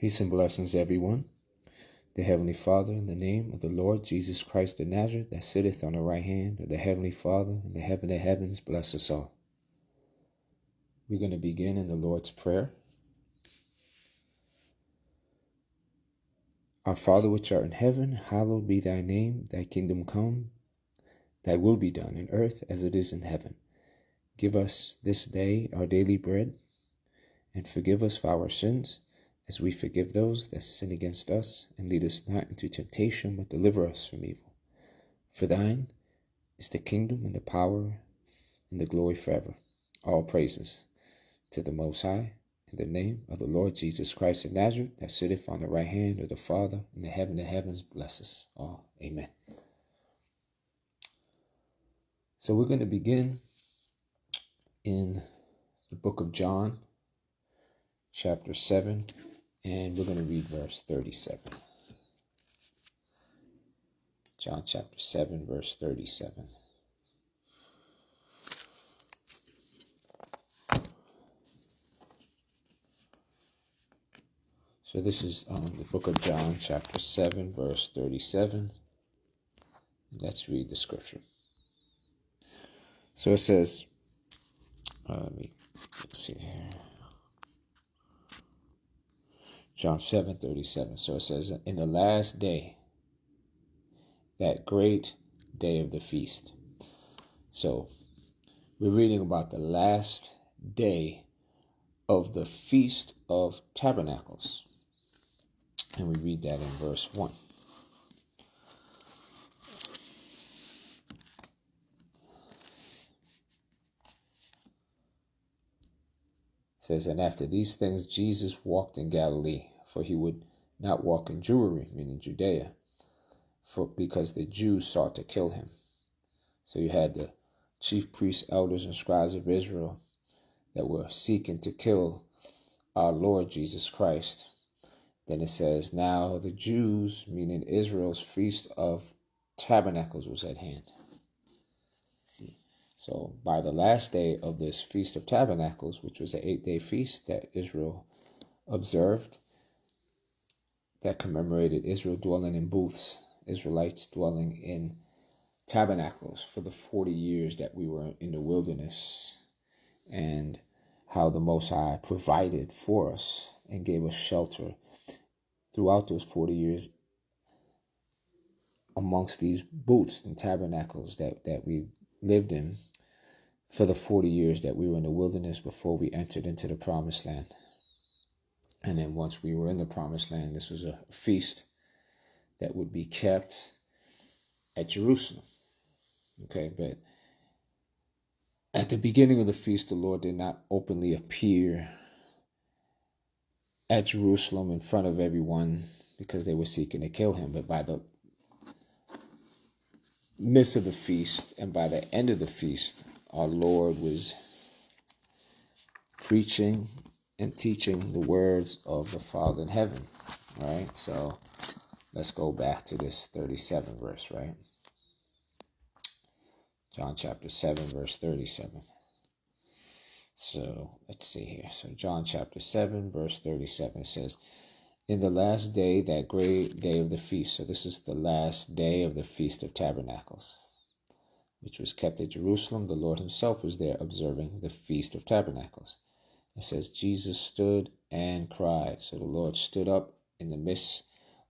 Peace and blessings, everyone. The Heavenly Father, in the name of the Lord Jesus Christ of Nazareth, that sitteth on the right hand of the Heavenly Father in the heaven of heavens, bless us all. We're going to begin in the Lord's Prayer. Our Father which art in heaven, hallowed be thy name, thy kingdom come, thy will be done in earth as it is in heaven. Give us this day our daily bread, and forgive us for our sins as we forgive those that sin against us, and lead us not into temptation, but deliver us from evil. For thine is the kingdom and the power and the glory forever. All praises to the Most High, in the name of the Lord Jesus Christ of Nazareth, that sitteth on the right hand of the Father in the heaven of heavens, bless us all. Amen. So we're going to begin in the book of John, chapter 7, and we're going to read verse 37. John chapter 7, verse 37. So this is um, the book of John, chapter 7, verse 37. Let's read the scripture. So it says, uh, let me see here. John 7 37. So it says, In the last day, that great day of the feast. So we're reading about the last day of the Feast of Tabernacles. And we read that in verse 1. Says, And after these things, Jesus walked in Galilee, for he would not walk in Jewry, meaning Judea, for because the Jews sought to kill him. So you had the chief priests, elders, and scribes of Israel that were seeking to kill our Lord Jesus Christ. Then it says, Now the Jews, meaning Israel's feast of tabernacles, was at hand. So, by the last day of this Feast of Tabernacles, which was an eight day feast that Israel observed, that commemorated Israel dwelling in booths, Israelites dwelling in tabernacles for the 40 years that we were in the wilderness, and how the Most High provided for us and gave us shelter throughout those 40 years amongst these booths and tabernacles that, that we lived in for the 40 years that we were in the wilderness before we entered into the promised land. And then once we were in the promised land, this was a feast that would be kept at Jerusalem. Okay, but at the beginning of the feast, the Lord did not openly appear at Jerusalem in front of everyone because they were seeking to kill him. But by the midst of the feast and by the end of the feast, our Lord was preaching and teaching the words of the Father in heaven, right? So let's go back to this 37 verse, right? John chapter 7, verse 37. So let's see here. So, John chapter 7, verse 37 says, In the last day, that great day of the feast, so this is the last day of the Feast of Tabernacles which was kept at Jerusalem, the Lord himself was there observing the Feast of Tabernacles. It says, Jesus stood and cried. So the Lord stood up in the midst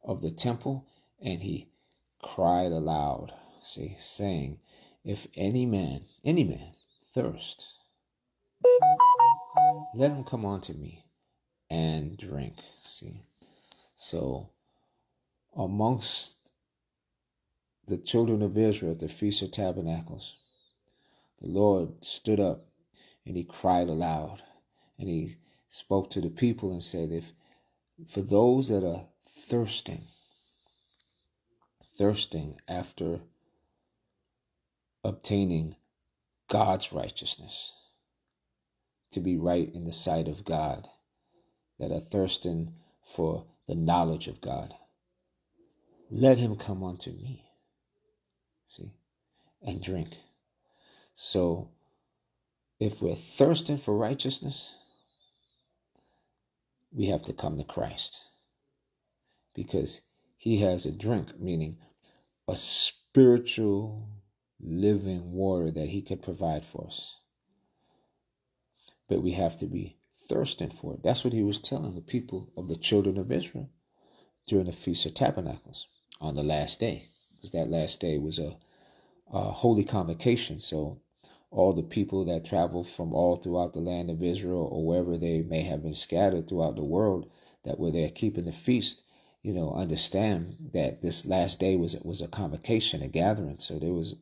of the temple and he cried aloud, see, saying, If any man, any man, thirst, let him come unto me and drink. See, so amongst the children of Israel at the Feast of Tabernacles, the Lord stood up and he cried aloud and he spoke to the people and said, If for those that are thirsting, thirsting after obtaining God's righteousness, to be right in the sight of God, that are thirsting for the knowledge of God, let him come unto me see, and drink. So, if we're thirsting for righteousness, we have to come to Christ. because he has a drink, meaning a spiritual living water that he could provide for us. But we have to be thirsting for it. That's what he was telling the people of the children of Israel during the Feast of Tabernacles on the last day, because that last day was a, a holy convocation. So all the people that traveled from all throughout the land of Israel or wherever they may have been scattered throughout the world that were there keeping the feast, you know, understand that this last day was it was a convocation, a gathering. So there was,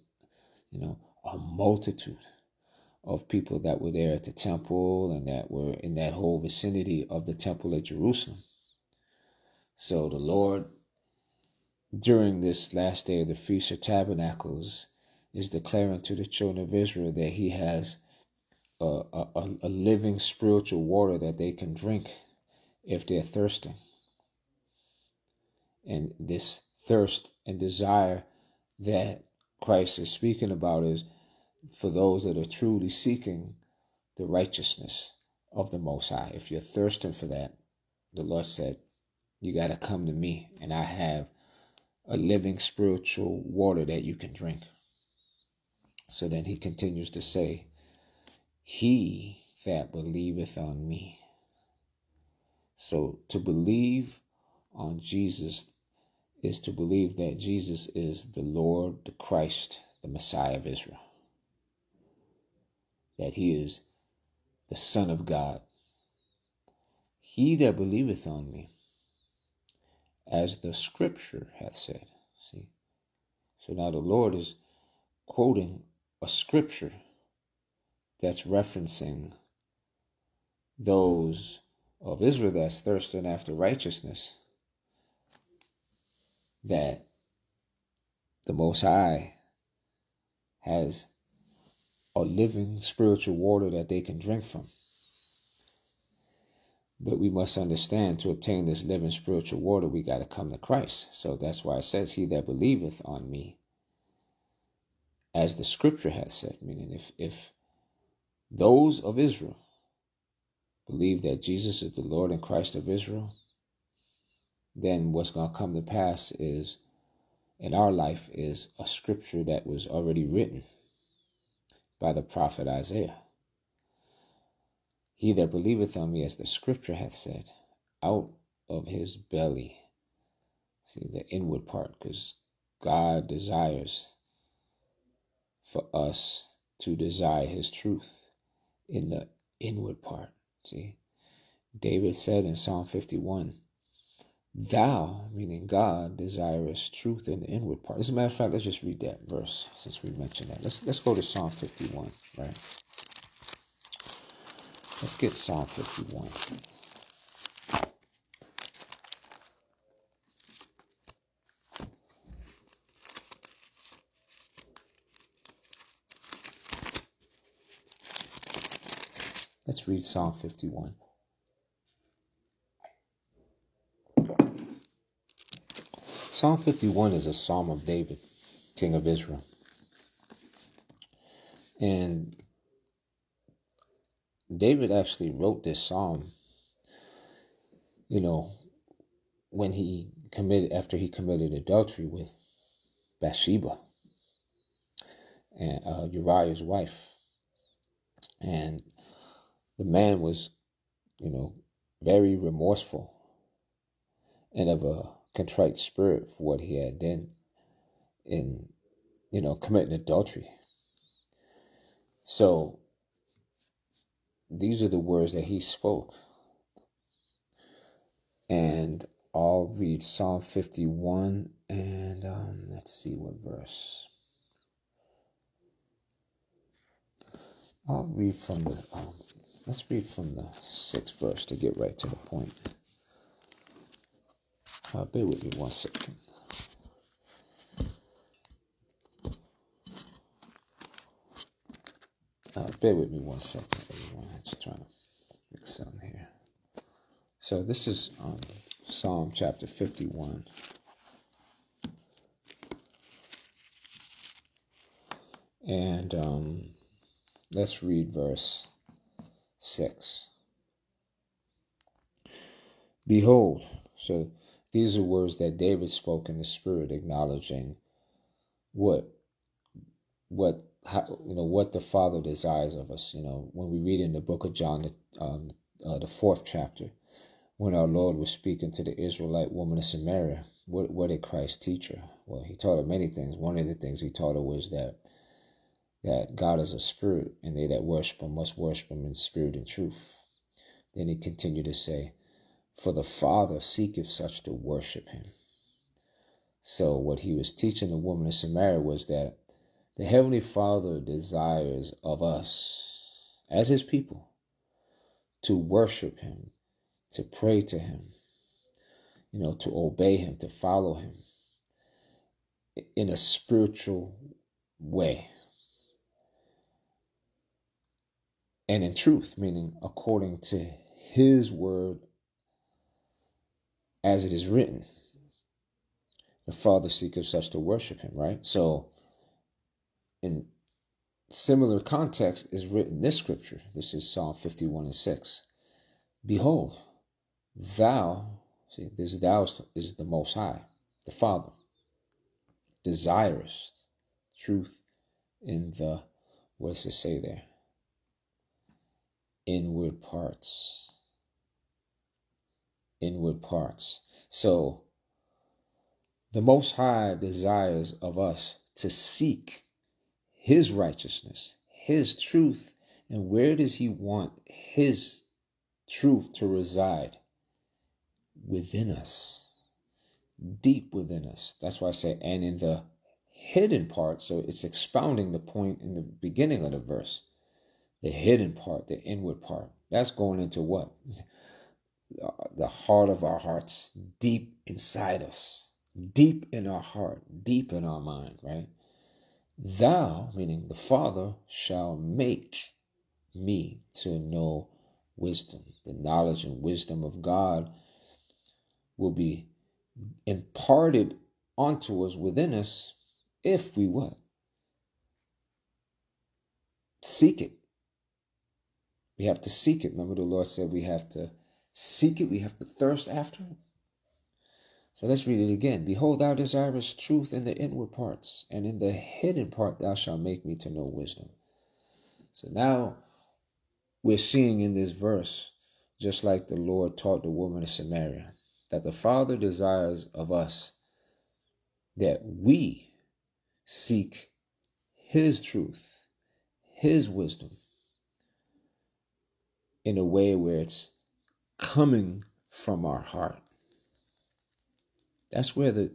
you know, a multitude of people that were there at the temple and that were in that whole vicinity of the temple at Jerusalem. So the Lord, during this last day of the Feast of Tabernacles, is declaring to the children of Israel that He has a, a, a living spiritual water that they can drink if they're thirsting. And this thirst and desire that Christ is speaking about is for those that are truly seeking the righteousness of the Most High. If you're thirsting for that, the Lord said, You got to come to me, and I have a living spiritual water that you can drink. So then he continues to say, He that believeth on me. So to believe on Jesus is to believe that Jesus is the Lord, the Christ, the Messiah of Israel. That he is the Son of God. He that believeth on me, as the scripture hath said. See? So now the Lord is quoting a scripture that's referencing those of Israel that's thirsting after righteousness that the Most High has a living spiritual water that they can drink from. But we must understand to obtain this living spiritual water, we got to come to Christ. So that's why it says, He that believeth on me, as the scripture has said, meaning if, if those of Israel believe that Jesus is the Lord and Christ of Israel, then what's going to come to pass is in our life is a scripture that was already written by the prophet Isaiah. He that believeth on me, as the scripture hath said, out of his belly, see the inward part, because God desires for us to desire his truth in the inward part. See, David said in Psalm 51, Thou, meaning God, desirest truth in the inward part. As a matter of fact, let's just read that verse since we mentioned that. Let's let's go to Psalm 51, right? Let's get Psalm 51. Let's read Psalm 51. Psalm 51 is a psalm of David, king of Israel. And David actually wrote this psalm, you know, when he committed, after he committed adultery with Bathsheba and uh, Uriah's wife. And the man was, you know, very remorseful and of a contrite spirit for what he had done in, you know, committing adultery. So these are the words that he spoke. And I'll read Psalm 51 and um, let's see what verse. I'll read from the, um, let's read from the sixth verse to get right to the point. Uh, bear with me one second. Uh, bear with me one second, everyone. I'm just trying to fix something here. So this is um, Psalm chapter 51. And um, let's read verse 6. Behold, so These are words that David spoke in the spirit, acknowledging what what how, you know what the Father desires of us. You know, when we read in the book of John, the, um, uh, the fourth chapter, when our Lord was speaking to the Israelite woman of Samaria, what what did Christ teach her? Well, he taught her many things. One of the things he taught her was that that God is a spirit, and they that worship him must worship him in spirit and truth. Then he continued to say, For the Father seeketh such to worship him. So what he was teaching the woman of Samaria was that the Heavenly Father desires of us, as His people, to worship Him, to pray to Him, you know, to obey Him, to follow Him in a spiritual way. And in truth, meaning according to His word as it is written. The Father seeketh such to worship Him, right? So, in similar context is written this scripture. This is Psalm 51 and 6. Behold, thou, see, this thou is the Most High, the Father, desirous truth in the, what does it say there? Inward parts. Inward parts. So, the Most High desires of us to seek his righteousness, his truth. And where does he want his truth to reside? Within us, deep within us. That's why I say, and in the hidden part. So it's expounding the point in the beginning of the verse. The hidden part, the inward part. That's going into what? The heart of our hearts, deep inside us, deep in our heart, deep in our mind, right? Thou, meaning the Father, shall make me to know wisdom. The knowledge and wisdom of God will be imparted onto us within us if we what? Seek it. We have to seek it. Remember, the Lord said we have to seek it, we have to thirst after it. So let's read it again. Behold, thou desirest truth in the inward parts, and in the hidden part thou shalt make me to know wisdom. So now we're seeing in this verse, just like the Lord taught the woman of Samaria, that the Father desires of us that we seek His truth, His wisdom, in a way where it's coming from our heart. That's where the,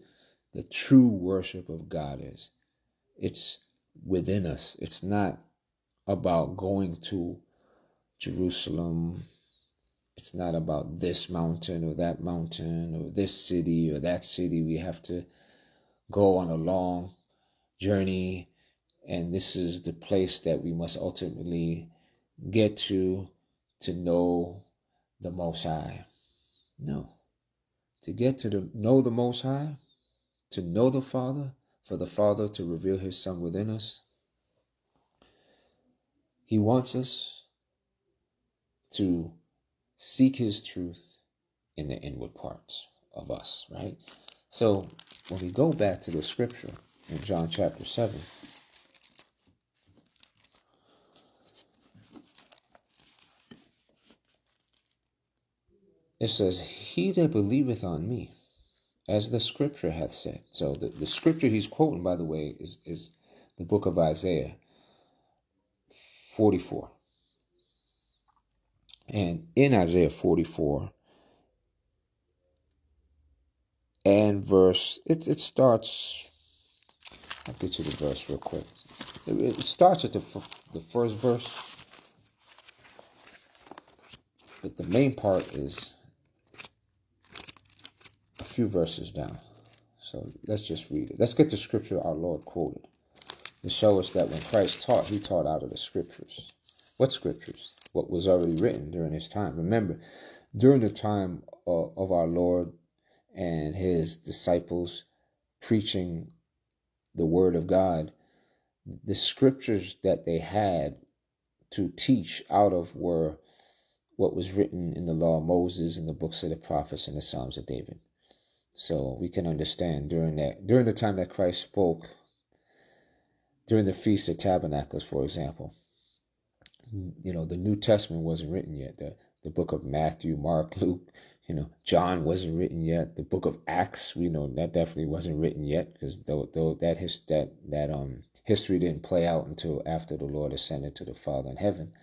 the true worship of God is. It's within us. It's not about going to Jerusalem. It's not about this mountain or that mountain or this city or that city. We have to go on a long journey, and this is the place that we must ultimately get to to know the Most High. No to get to the, know the Most High, to know the Father, for the Father to reveal His Son within us. He wants us to seek His truth in the inward parts of us, right? So when we go back to the scripture in John chapter 7, it says, He that believeth on me, as the scripture hath said. So the, the scripture he's quoting, by the way, is, is the book of Isaiah 44. And in Isaiah 44, and verse, it, it starts, I'll get you the verse real quick. It, it starts at the, the first verse, but the main part is few verses down. So let's just read it. Let's get the scripture our Lord quoted to show us that when Christ taught, he taught out of the scriptures. What scriptures? What was already written during his time. Remember, during the time of, our Lord and his disciples preaching the word of God, the scriptures that they had to teach out of were what was written in the law of Moses and the books of the prophets and the Psalms of David. So we can understand during that during the time that Christ spoke, during the Feast of Tabernacles, for example, you know, the New Testament wasn't written yet. The the book of Matthew, Mark, Luke, you know, John wasn't written yet. The book of Acts, we know that definitely wasn't written yet because though though that his that that um history didn't play out until after the Lord ascended to the Father in heaven.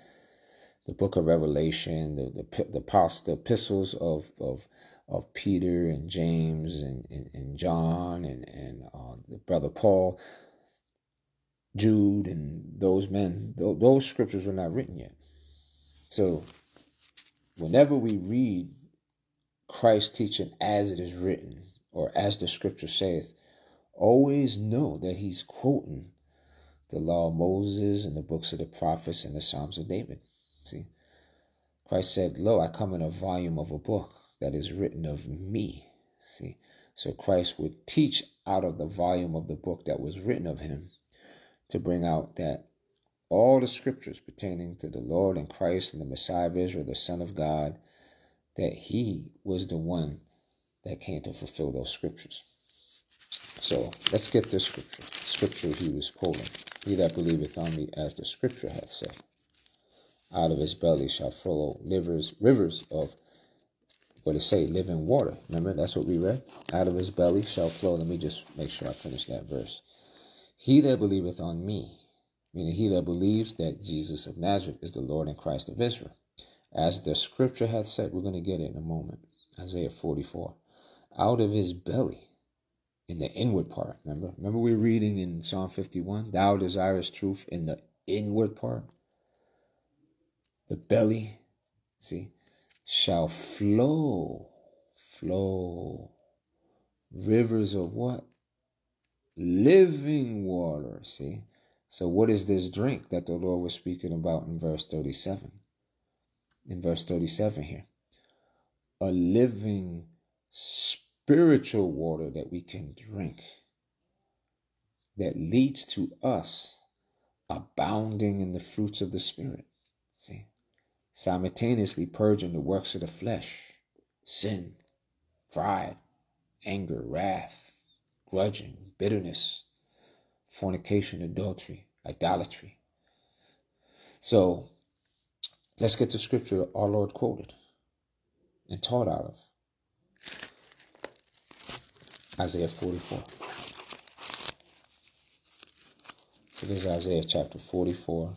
The book of Revelation, the the the, the epistles of of of Peter and James and, and, and John and, and uh, the brother Paul, Jude, and those men, th- those scriptures were not written yet. So, whenever we read Christ's teaching as it is written, or as the scripture saith, always know that he's quoting the law of Moses and the books of the prophets and the Psalms of David. See, Christ said, Lo, I come in a volume of a book that is written of me. See, so Christ would teach out of the volume of the book that was written of him to bring out that all the scriptures pertaining to the Lord and Christ and the Messiah of Israel, the Son of God, that he was the one that came to fulfill those scriptures. So let's get this scripture. Scripture he was quoting. He that believeth on me, as the scripture hath said, out of his belly shall flow rivers, rivers of what it say, living water. Remember, that's what we read. Out of his belly shall flow. Let me just make sure I finish that verse. He that believeth on me, meaning he that believes that Jesus of Nazareth is the Lord and Christ of Israel. As the scripture hath said, we're going to get it in a moment. Isaiah 44. Out of his belly, in the inward part, remember? Remember we are reading in Psalm 51, Thou desirest truth in the inward part? The belly, see? Shall flow, flow rivers of what? Living water. See? So, what is this drink that the Lord was speaking about in verse 37? In verse 37 here, a living spiritual water that we can drink that leads to us abounding in the fruits of the Spirit. See? Simultaneously purging the works of the flesh, sin, pride, anger, wrath, grudging, bitterness, fornication, adultery, idolatry. So let's get to scripture our Lord quoted and taught out of. Isaiah 44. So this is Isaiah chapter 44.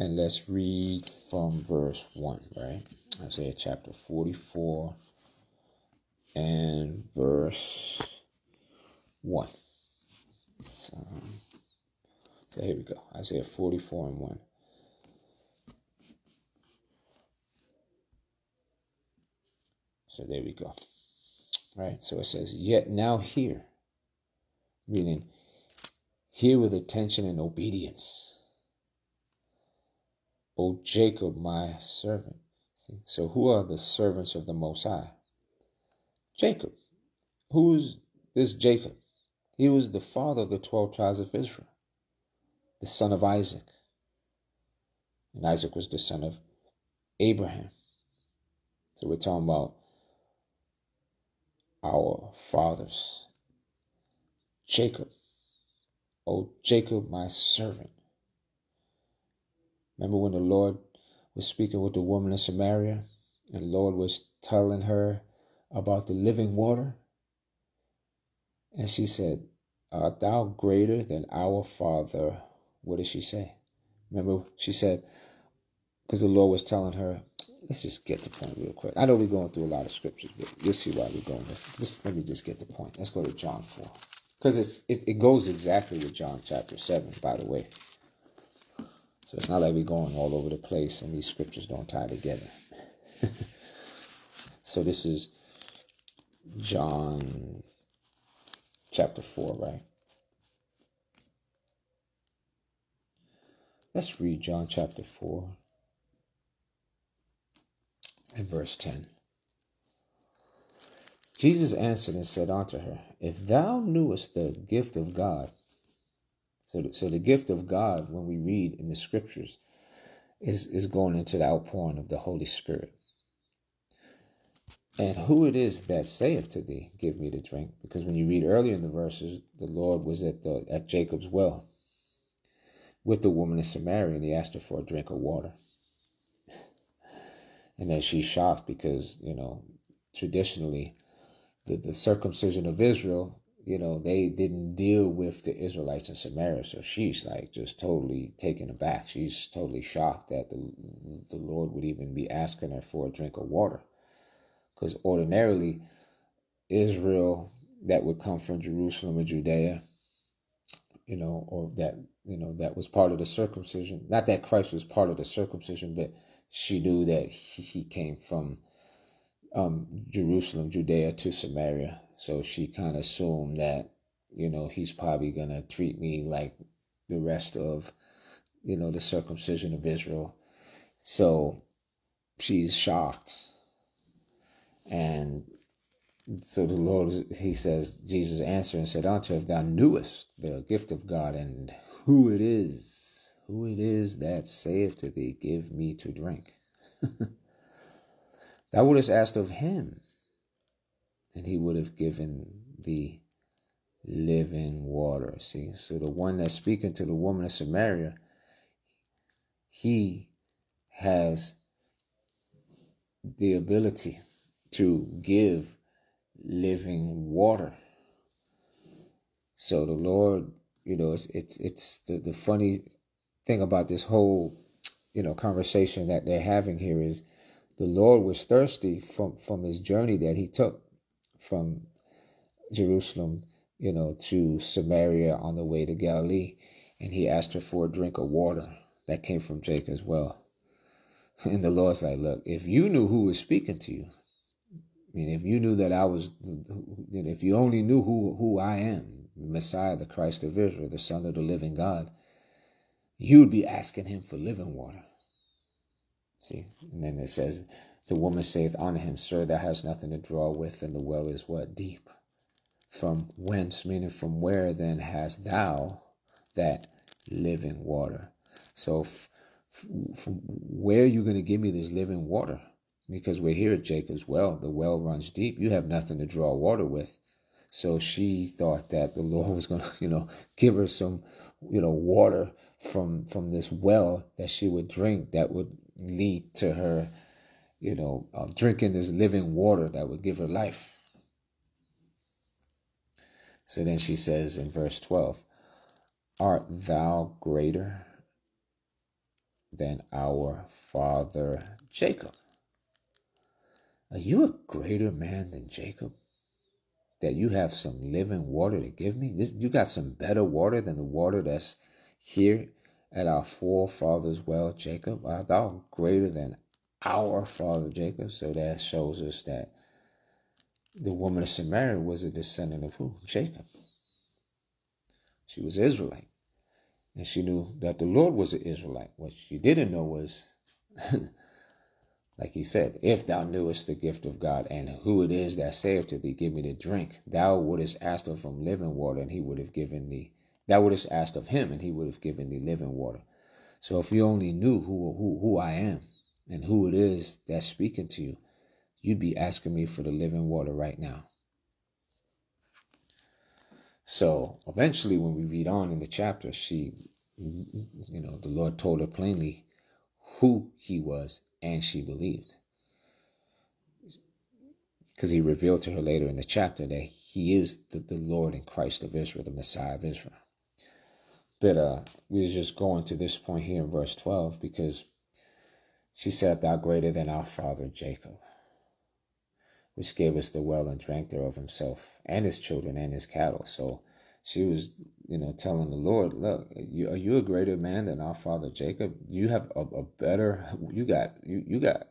And let's read from verse 1, right? Isaiah chapter 44 and verse 1. So, so here we go. Isaiah 44 and 1. So there we go. Right? So it says, Yet now hear, meaning hear with attention and obedience O Jacob, my servant. See? So, who are the servants of the Most High? Jacob. Who's this Jacob? He was the father of the 12 tribes of Israel, the son of Isaac. And Isaac was the son of Abraham. So, we're talking about our fathers. Jacob. O Jacob, my servant. Remember when the Lord was speaking with the woman in Samaria and the Lord was telling her about the living water? And she said, Art thou greater than our father? What did she say? Remember, she said, because the Lord was telling her, let's just get the point real quick. I know we're going through a lot of scriptures, but you'll see why we're going. Let's just let me just get the point. Let's go to John 4. Because it's it, it goes exactly with John chapter 7, by the way. So it's not like we're going all over the place and these scriptures don't tie together. so this is John chapter 4, right? Let's read John chapter 4 and verse 10. Jesus answered and said unto her, If thou knewest the gift of God, so, so the gift of God, when we read in the scriptures, is, is going into the outpouring of the Holy Spirit. And who it is that saith to thee, Give me to drink? Because when you read earlier in the verses, the Lord was at the at Jacob's well with the woman in Samaria, and he asked her for a drink of water. And then she's shocked because, you know, traditionally the, the circumcision of Israel, you know, they didn't deal with the Israelites in Samaria. So she's like just totally taken aback. She's totally shocked that the, the Lord would even be asking her for a drink of water because ordinarily Israel that would come from Jerusalem or Judea, you know, or that you know that was part of the circumcision. Not that Christ was part of the circumcision, but she knew that he came from um, Jerusalem, Judea to Samaria. So she kind of assumed that you know he's probably gonna treat me like the rest of you know the circumcision of Israel. So she's shocked and so the Lord, he says, Jesus answered and said unto her, If thou knewest the gift of God and who it is, who it is that saith to thee, Give me to drink. thou wouldst asked of him, and he would have given the living water. See, so the one that's speaking to the woman of Samaria, he has the ability to give living water. So the Lord, you know, it's it's it's the, the funny thing about this whole, you know, conversation that they're having here is the Lord was thirsty from from his journey that he took from Jerusalem, you know, to Samaria on the way to Galilee, and he asked her for a drink of water that came from Jacob's well. And the Lord's like, look, if you knew who was speaking to you, I mean, if you knew that I was, if you only knew who, who I am, the Messiah, the Christ of Israel, the Son of the living God, you would be asking him for living water. See, and then it says, the woman saith unto him, Sir, thou hast nothing to draw with, and the well is what? Deep. From whence, meaning from where then hast thou that living water? So, f- f- where are you going to give me this living water? because we're here at Jacob's well. The well runs deep. You have nothing to draw water with. So she thought that the Lord was going to, you know, give her some, you know, water from from this well that she would drink that would lead to her, you know, uh, drinking this living water that would give her life. So then she says in verse 12, Art thou greater than our father Jacob? Are you a greater man than Jacob? That you have some living water to give me? This, you got some better water than the water that's here at our forefathers' well, Jacob? Art thou greater than our father Jacob? So that shows us that the woman of Samaria was a descendant of who? Jacob. She was Israelite. And she knew that the Lord was an Israelite. What she didn't know was Like he said, if thou knewest the gift of God and who it is that saith to thee, Give me to drink, thou wouldst ask of him living water, and he would have given thee. Thou wouldst asked of him, and he would have given thee living water. So if you only knew who who who I am and who it is that's speaking to you, you'd be asking me for the living water right now. So eventually, when we read on in the chapter, she, you know, the Lord told her plainly who he was and she believed. Because he revealed to her later in the chapter that he is the, the Lord and Christ of Israel, the Messiah of Israel. But uh, we're just going to this point here in verse 12 because she said, Thou greater than our father Jacob, which gave us the well and drank thereof himself and his children and his cattle. So she was, you know, telling the Lord, look, you, are you a greater man than our father Jacob? You have a, a better, you got, you, you got,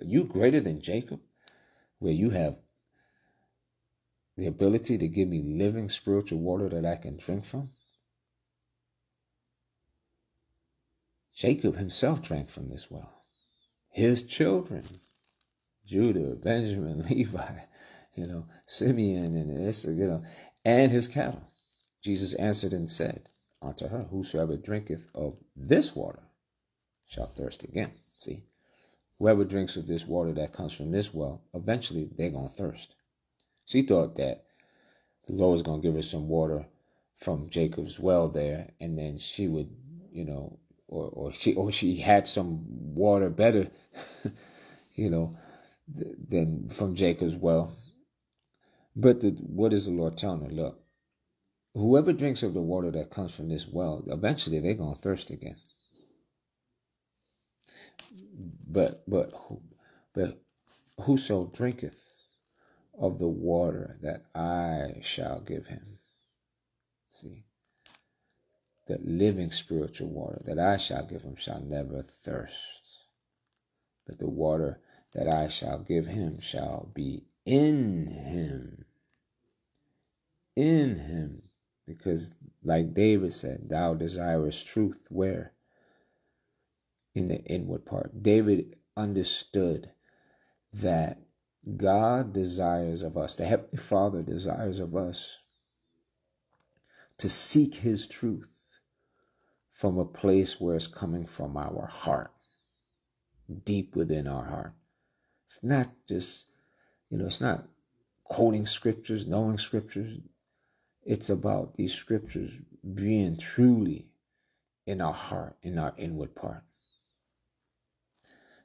you greater than Jacob, where you have the ability to give me living spiritual water that I can drink from? Jacob himself drank from this well. His children, Judah, Benjamin, Levi, you know, Simeon, and this, you know, and his cattle. Jesus answered and said unto her, Whosoever drinketh of this water shall thirst again. See? whoever drinks of this water that comes from this well, eventually they're going to thirst. She thought that the Lord was going to give her some water from Jacob's well there, and then she would, you know, or, or she or she had some water better, you know, th- than from Jacob's well. But the, what is the Lord telling her? Look, whoever drinks of the water that comes from this well, eventually they're gonna thirst again. But but but whoso drinketh of the water that I shall give him. See, the living spiritual water that I shall give him shall never thirst. But the water that I shall give him shall be in him. In him. Because, like David said, thou desirest truth where? In the inward part. David understood that God desires of us, the Heavenly Father desires of us to seek His truth from a place where it's coming from our heart, deep within our heart. It's not just, you know, it's not quoting scriptures, knowing scriptures. It's about these scriptures being truly in our heart, in our inward part.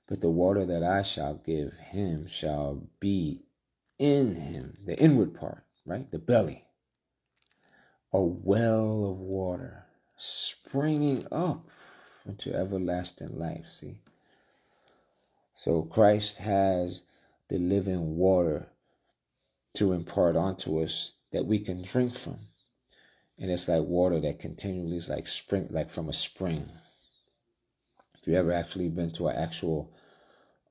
But the water that I shall give him shall be in him, the inward part, right? The belly. A well of water springing up into everlasting life. See? So Christ has the living water to impart onto us that we can drink from. And it's like water that continually is like spring, like from a spring. If you ever actually been to an actual,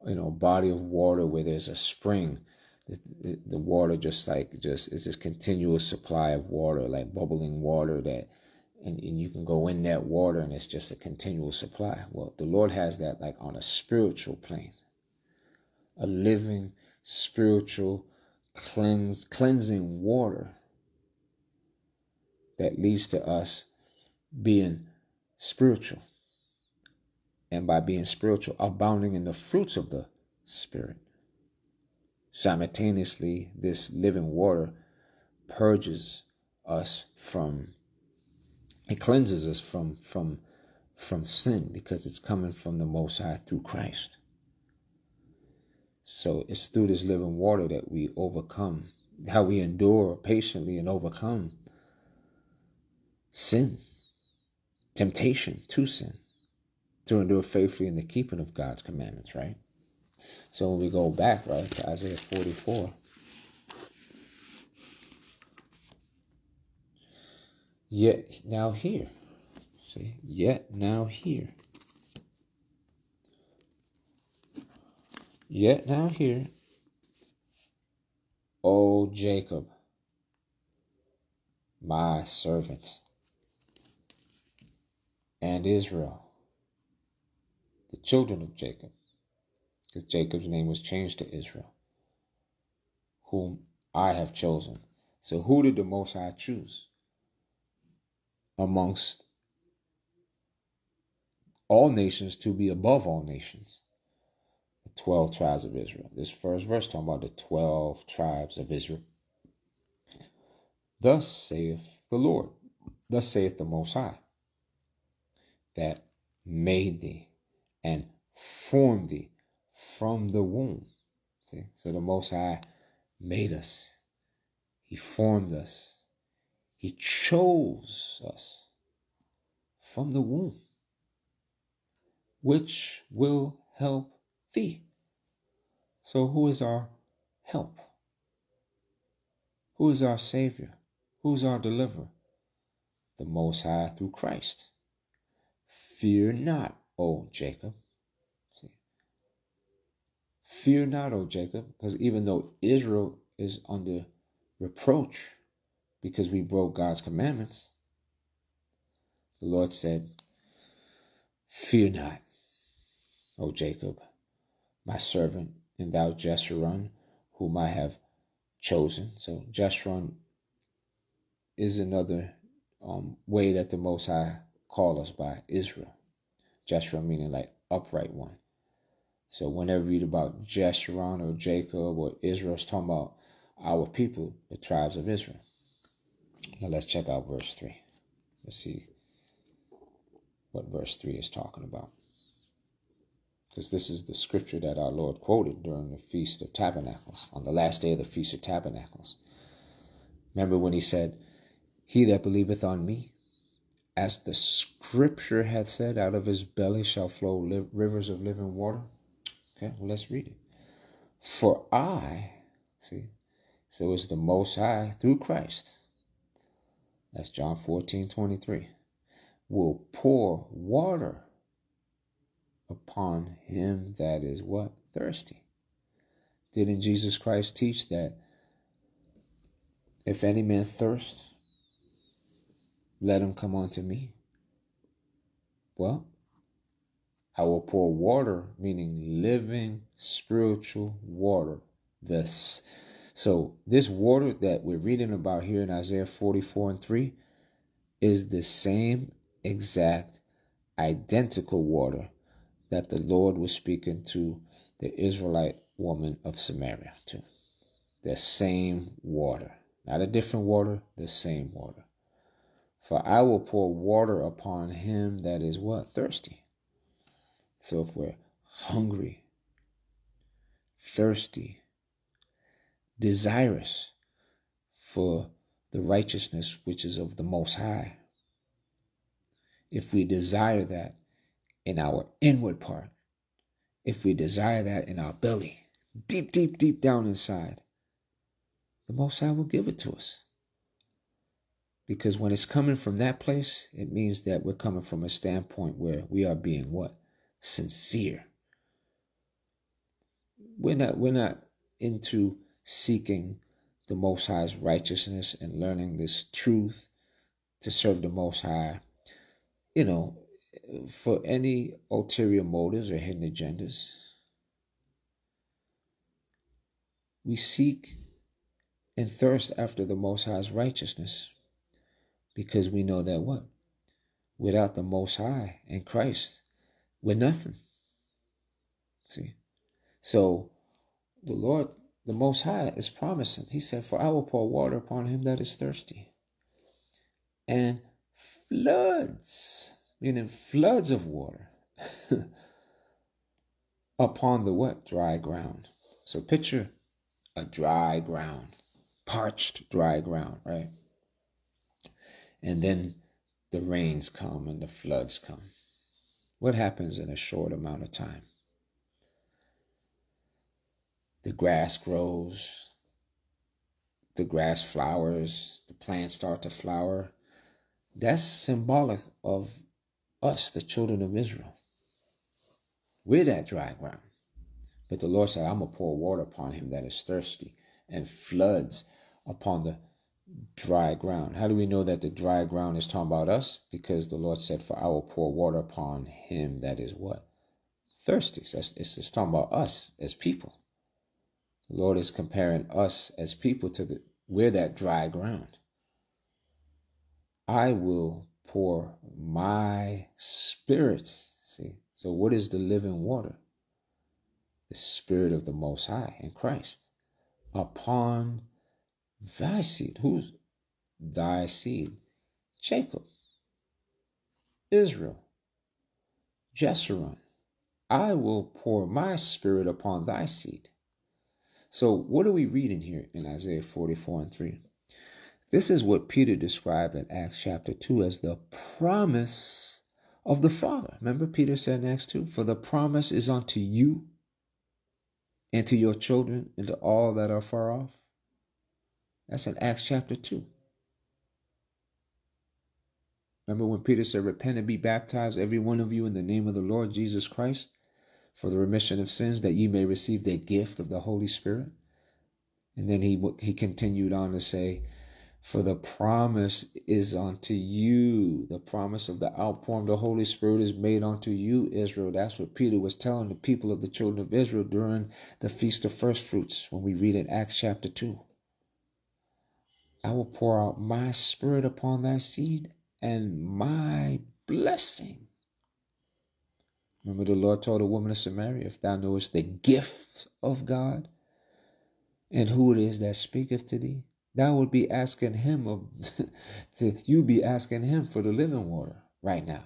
you know, body of water where there's a spring, the, the water just like just it's this continuous supply of water, like bubbling water that, and, and you can go in that water and it's just a continual supply. Well, the Lord has that like on a spiritual plane, a living spiritual cleanse cleansing water that leads to us being spiritual and by being spiritual, abounding in the fruits of the Spirit. Simultaneously, this living water purges us from, it cleanses us from, from, from sin because it's coming from the Most High through Christ. So it's through this living water that we overcome, how we endure patiently and overcome sin, temptation to sin to endure faithfully in the keeping of God's commandments, right? So when we go back, right, to Isaiah 44, yet now hear, see, yet now hear, yet now hear, O Jacob, my servant, and Israel the children of Jacob, because Jacob's name was changed to Israel, whom I have chosen. So, who did the Most High choose amongst all nations to be above all nations? The 12 tribes of Israel. This first verse talking about the 12 tribes of Israel. Thus saith the Lord, thus saith the Most High, that made thee and formed thee from the womb. See? So the Most High made us. He formed us. He chose us from the womb, which will help thee. So, who is our help? Who is our Savior? Who is our deliverer? The Most High through Christ. Fear not, O Jacob. Fear not, O Jacob, because even though Israel is under reproach because we broke God's commandments, the Lord said, Fear not, O Jacob, my servant, and thou Jeshurun, whom I have chosen. So Jeshurun is another um, way that the Most High call us by Israel. Jeshurun meaning like upright one. So whenever you read about Jeshurun or Jacob or Israel, it's talking about our people, the tribes of Israel. Now let's check out verse 3. Let's see what verse 3 is talking about. Because this is the scripture that our Lord quoted during the Feast of Tabernacles, on the last day of the Feast of Tabernacles. Remember when he said, He that believeth on me, as the scripture hath said, out of his belly shall flow li- rivers of living water. Okay, well, let's read it. For I, see, so it's the Most High through Christ. That's John 14 23. Will pour water upon him that is what? Thirsty. Didn't Jesus Christ teach that if any man thirst, let him come unto me? Well, I will pour water, meaning living spiritual water. This. So, this water that we're reading about here in Isaiah 44 and 3 is the same exact identical water that the Lord was speaking to the Israelite woman of Samaria to. The same water. Not a different water, the same water. For I will pour water upon him that is what? Thirsty. So if we're hungry, thirsty, desirous for the righteousness which is of the Most High, if we desire that in our inward part, if we desire that in our belly, deep, deep, deep down inside, the Most High will give it to us. Because when it's coming from that place, it means that we're coming from a standpoint where we are being what? sincere. We're not we're not into seeking the Most High's righteousness and learning this truth to serve the Most High, you know, for any ulterior motives or hidden agendas. We seek and thirst after the Most High's righteousness because we know that what? Without the Most High and Christ, we're nothing. See? So the Lord, the Most High, is promising. He said, For I will pour water upon him that is thirsty. And floods, meaning floods of water, upon the what? Dry ground. So picture a dry ground, parched dry ground, right? And then the rains come and the floods come. What happens in a short amount of time? The grass grows, the grass flowers, the plants start to flower. That's symbolic of us, the children of Israel. We're that dry ground. But the Lord said, I'm going to pour water upon him that is thirsty and floods upon the dry ground. How do we know that the dry ground is talking about us? Because the Lord said, For I will pour water upon him that is what? Thirsty. So it's, it's talking about us as people. Lord is comparing us as people to the we're that dry ground. I will pour my spirit. See? So what is the living water? The spirit of the most high in Christ upon thy seed. Who's thy seed? Jacob, Israel, Jeshurun. I will pour my spirit upon thy seed. So, what are we reading here in Isaiah 44 and 3? This is what Peter described in Acts chapter 2 as the promise of the Father. Remember, Peter said in Acts 2 For the promise is unto you and to your children and to all that are far off. That's in Acts chapter 2. Remember when Peter said, Repent and be baptized, every one of you, in the name of the Lord Jesus Christ, for the remission of sins, that ye may receive the gift of the Holy Spirit? And then he, he continued on to say, For the promise is unto you. The promise of the outpouring of the Holy Spirit is made unto you, Israel. That's what Peter was telling the people of the children of Israel during the Feast of First Fruits when we read in Acts chapter 2. I will pour out my spirit upon thy seed and my blessing Remember, the Lord told the woman of Samaria, If thou knowest the gift of God and who it is that speaketh to thee, thou would be asking him of to you be asking him for the living water right now.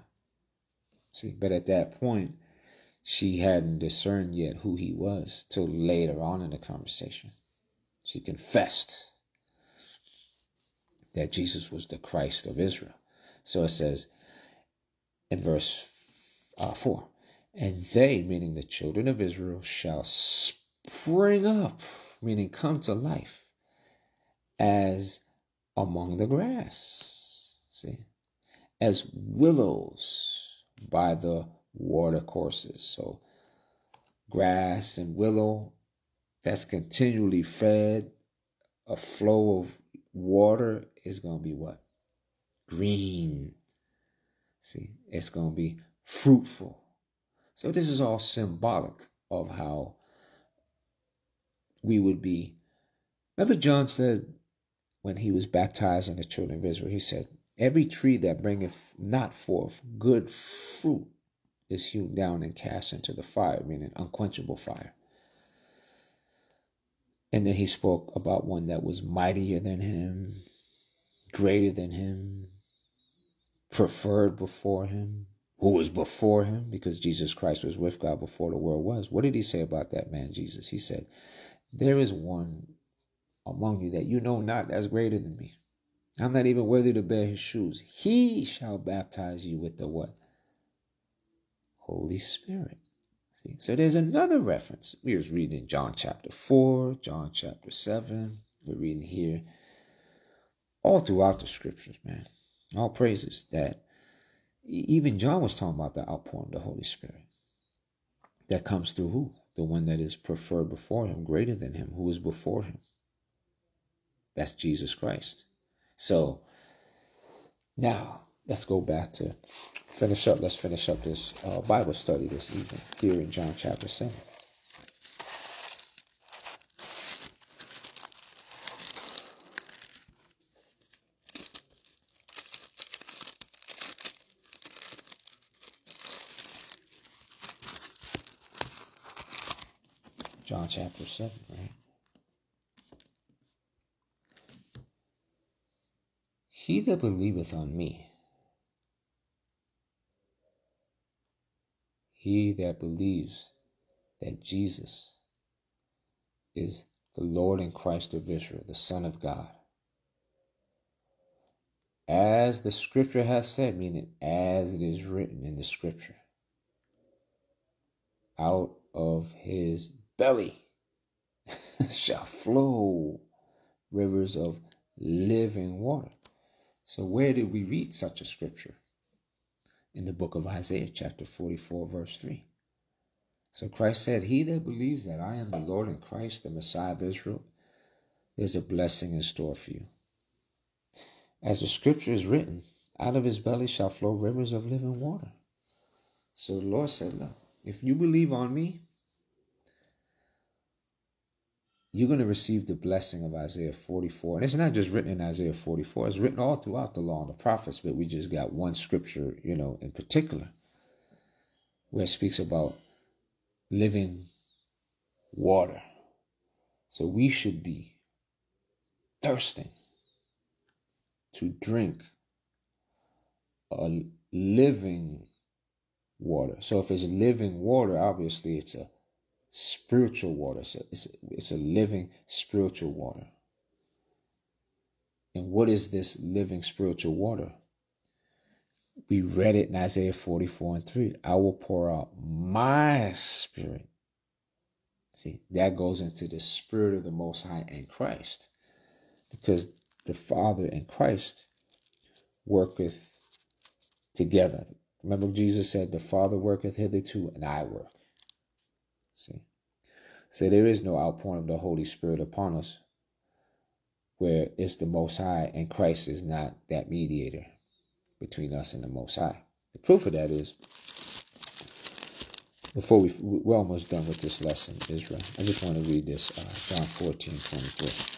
See, but at that point, she hadn't discerned yet who he was till later on in the conversation. She confessed that Jesus was the Christ of Israel. So it says in verse uh, 4 And they, meaning the children of Israel, shall spring up, meaning come to life, as among the grass. See? As willows by the water courses. So, grass and willow that's continually fed, a flow of water is going to be what? Green. See, it's going to be fruitful. So, this is all symbolic of how we would be. Remember, John said when he was baptizing the children of Israel, he said, Every tree that bringeth not forth good fruit is hewn down and cast into the fire, meaning unquenchable fire. And then he spoke about one that was mightier than him, greater than him, preferred before him, who was before him, because Jesus Christ was with God before the world was. What did he say about that man, Jesus? He said, There is one among you that you know not that's greater than me. I'm not even worthy to bear his shoes. He shall baptize you with the what? Holy Spirit. See, so there's another reference. We was reading John chapter 4, John chapter 7. We're reading here all throughout the scriptures, man. All praises that even John was talking about the outpouring of the Holy Spirit. That comes through who? The one that is preferred before him, greater than him, who is before him. That's Jesus Christ. So now let's go back to finish up. Let's finish up this uh, Bible study this evening here in John chapter 7. John chapter 7, right? He that believeth on me, he that believes that Jesus is the Lord and Christ of Israel, the Son of God. As the scripture has said, meaning as it is written in the scripture, out of his belly shall flow rivers of living water. So, where did we read such a scripture? In the book of Isaiah, chapter 44, verse 3. So, Christ said, He that believes that I am the Lord and Christ, the Messiah of Israel, there's a blessing in store for you. As the scripture is written, out of his belly shall flow rivers of living water. So the Lord said, Look, if you believe on me, you're going to receive the blessing of Isaiah 44. And it's not just written in Isaiah 44, it's written all throughout the law and the prophets, but we just got one scripture, you know, in particular, where it speaks about living water. So we should be thirsting to drink a living water. So if it's living water, obviously it's a spiritual water. It's a, it's a, it's a living spiritual water. And what is this living spiritual water? We read it in Isaiah 44 and 3. I will pour out my spirit. See, that goes into the spirit of the Most High and Christ. Because the Father and Christ worketh together. Remember, Jesus said, The Father worketh hitherto, and I work. See? So there is no outpouring of the Holy Spirit upon us where it's the Most High and Christ is not that mediator between us and the Most High. The proof of that is before we, we're almost done with this lesson, Israel. I just want to read this, uh, John 14, 24.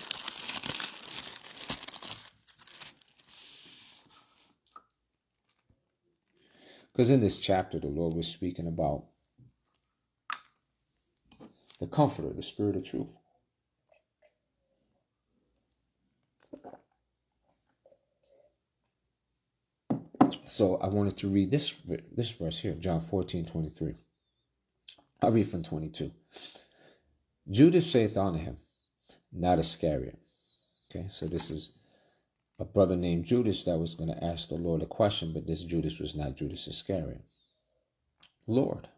Because in this chapter, the Lord was speaking about the Comforter, the Spirit of truth. So I wanted to read this this verse here, John 14, 23. I'll read from 22. Judas saith unto him, not Iscariot. Okay, so this is a brother named Judas that was going to ask the Lord a question, but this Judas was not Judas Iscariot. Lord.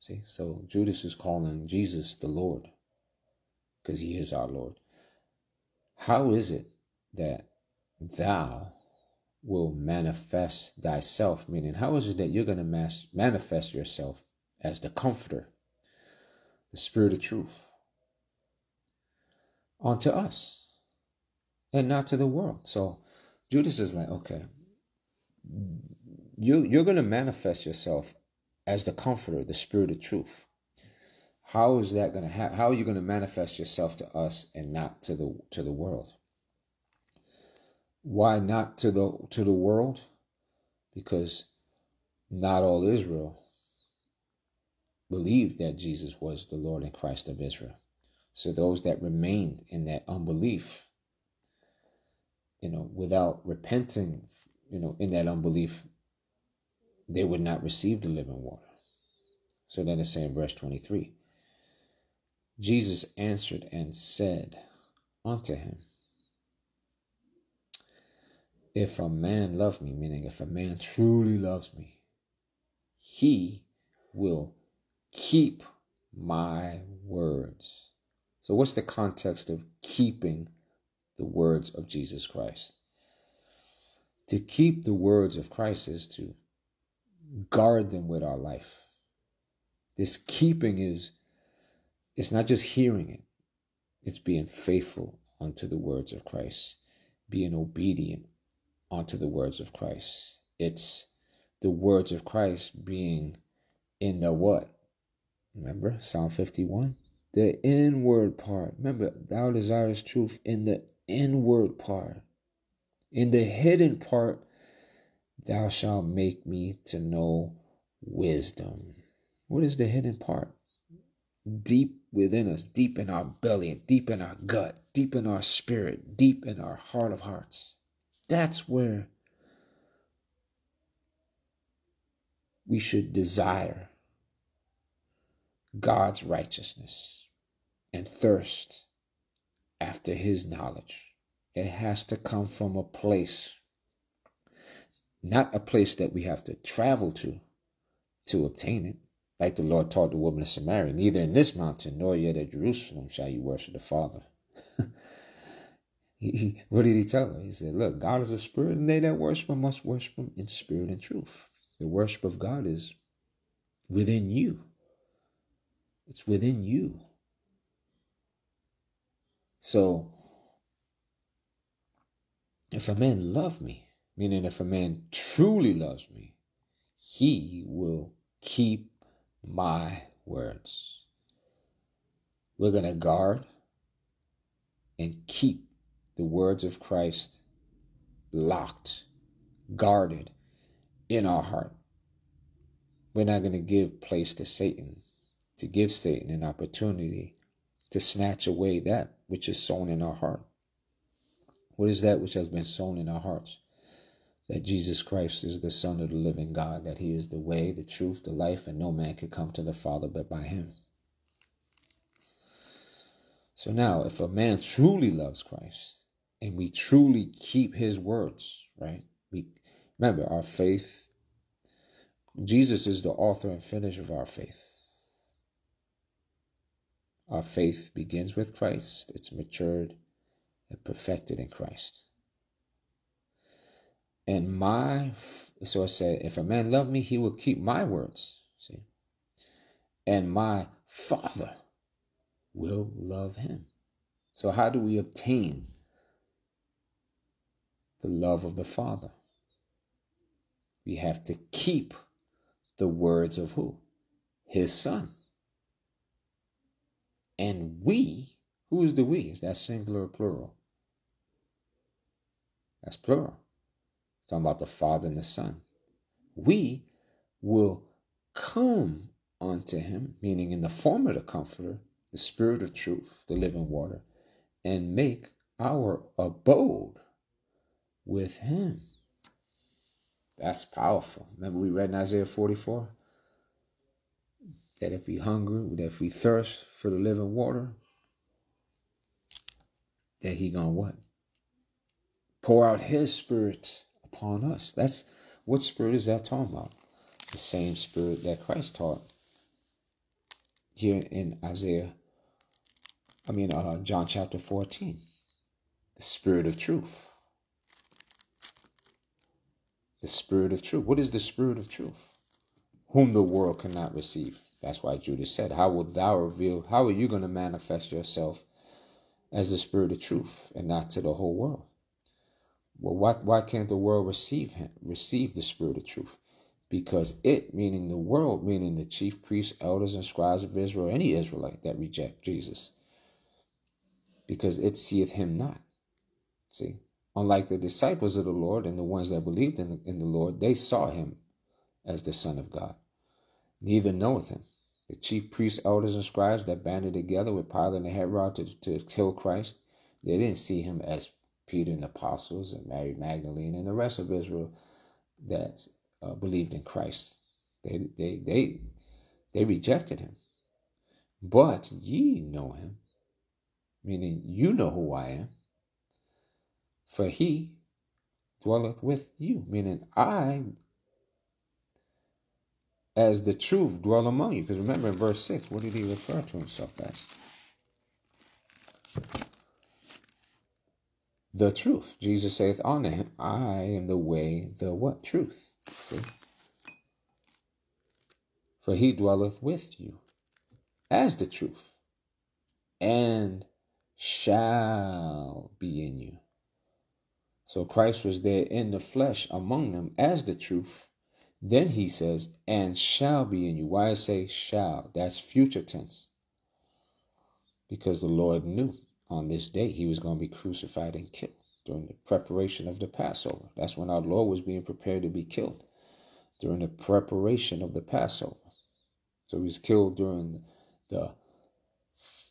See, so Judas is calling Jesus the Lord because he is our Lord. How is it that thou will manifest thyself? Meaning, how is it that you're going to mas- manifest yourself as the comforter, the spirit of truth, onto us and not to the world? So Judas is like, okay, you, you're going to manifest yourself as the comforter, the spirit of truth. How is that going to happen? How are you going to manifest yourself to us and not to the to the world? Why not to the to the world? Because not all Israel believed that Jesus was the Lord and Christ of Israel. So those that remained in that unbelief, you know, without repenting, you know, in that unbelief, they would not receive the living water. So then it's saying, verse 23 Jesus answered and said unto him, If a man love me, meaning if a man truly loves me, he will keep my words. So, what's the context of keeping the words of Jesus Christ? To keep the words of Christ is to guard them with our life. This keeping is it's not just hearing it, it's being faithful unto the words of Christ, being obedient unto the words of Christ. It's the words of Christ being in the what? Remember Psalm 51? The inward part. Remember, thou desirest truth in the inward part. In the hidden part, Thou shalt make me to know wisdom. What is the hidden part? Deep within us, deep in our belly, deep in our gut, deep in our spirit, deep in our heart of hearts. That's where we should desire God's righteousness and thirst after his knowledge. It has to come from a place not a place that we have to travel to to obtain it. Like the Lord taught the woman of Samaria, neither in this mountain nor yet at Jerusalem shall you worship the Father. he, what did he tell her? He said, Look, God is a spirit, and they that worship him must worship him in spirit and truth. The worship of God is within you. It's within you. So, if a man love me, Meaning, if a man truly loves me, he will keep my words. We're going to guard and keep the words of Christ locked, guarded in our heart. We're not going to give place to Satan, to give Satan an opportunity to snatch away that which is sown in our heart. What is that which has been sown in our hearts? That Jesus Christ is the Son of the living God, that he is the way, the truth, the life, and no man can come to the Father but by him. So now, if a man truly loves Christ and we truly keep his words, right? We remember our faith. Jesus is the author and finisher of our faith. Our faith begins with Christ, it's matured and perfected in Christ. And my, so I said, if a man love me, he will keep my words. See? And my Father will love him. So, how do we obtain the love of the Father? We have to keep the words of who? His Son. And we, who is the we? Is that singular or plural? That's plural. Talking about the Father and the Son. We will come unto him, meaning in the form of the Comforter, the Spirit of truth, the living water, and make our abode with him. That's powerful. Remember, we read in Isaiah 44 that if we hunger, that if we thirst for the living water, that he gonna what? Pour out his spirit upon us. That's what spirit is that talking about? The same spirit that Christ taught here in Isaiah, I mean, uh, John chapter 14. The spirit of truth. The spirit of truth. What is the spirit of truth? Whom the world cannot receive. That's why Judas said, How will thou reveal, how are you going to manifest yourself as the spirit of truth and not to the whole world? Well, why, why can't the world receive him, receive the spirit of truth? Because it, meaning the world, meaning the chief priests, elders, and scribes of Israel, any Israelite that reject Jesus, because it seeth him not. See, unlike the disciples of the Lord and the ones that believed in the, in the Lord, they saw him as the Son of God. Neither knoweth him. The chief priests, elders, and scribes that banded together with Pilate and Herod to, to kill Christ, they didn't see him as Peter and the apostles and Mary Magdalene and the rest of Israel that uh, believed in Christ. They, they, they, they rejected him. But ye know him, meaning you know who I am, for he dwelleth with you, meaning I, as the truth, dwell among you. Because remember in verse 6, what did he refer to himself as? The truth. Jesus saith unto him, I am the way, the what? Truth. See? For he dwelleth with you as the truth, and shall be in you. So Christ was there in the flesh among them as the truth. Then he says, and shall be in you. Why I say shall? That's future tense. Because the Lord knew on this day he was going to be crucified and killed during the preparation of the Passover. That's when our Lord was being prepared to be killed during the preparation of the Passover. So he was killed during the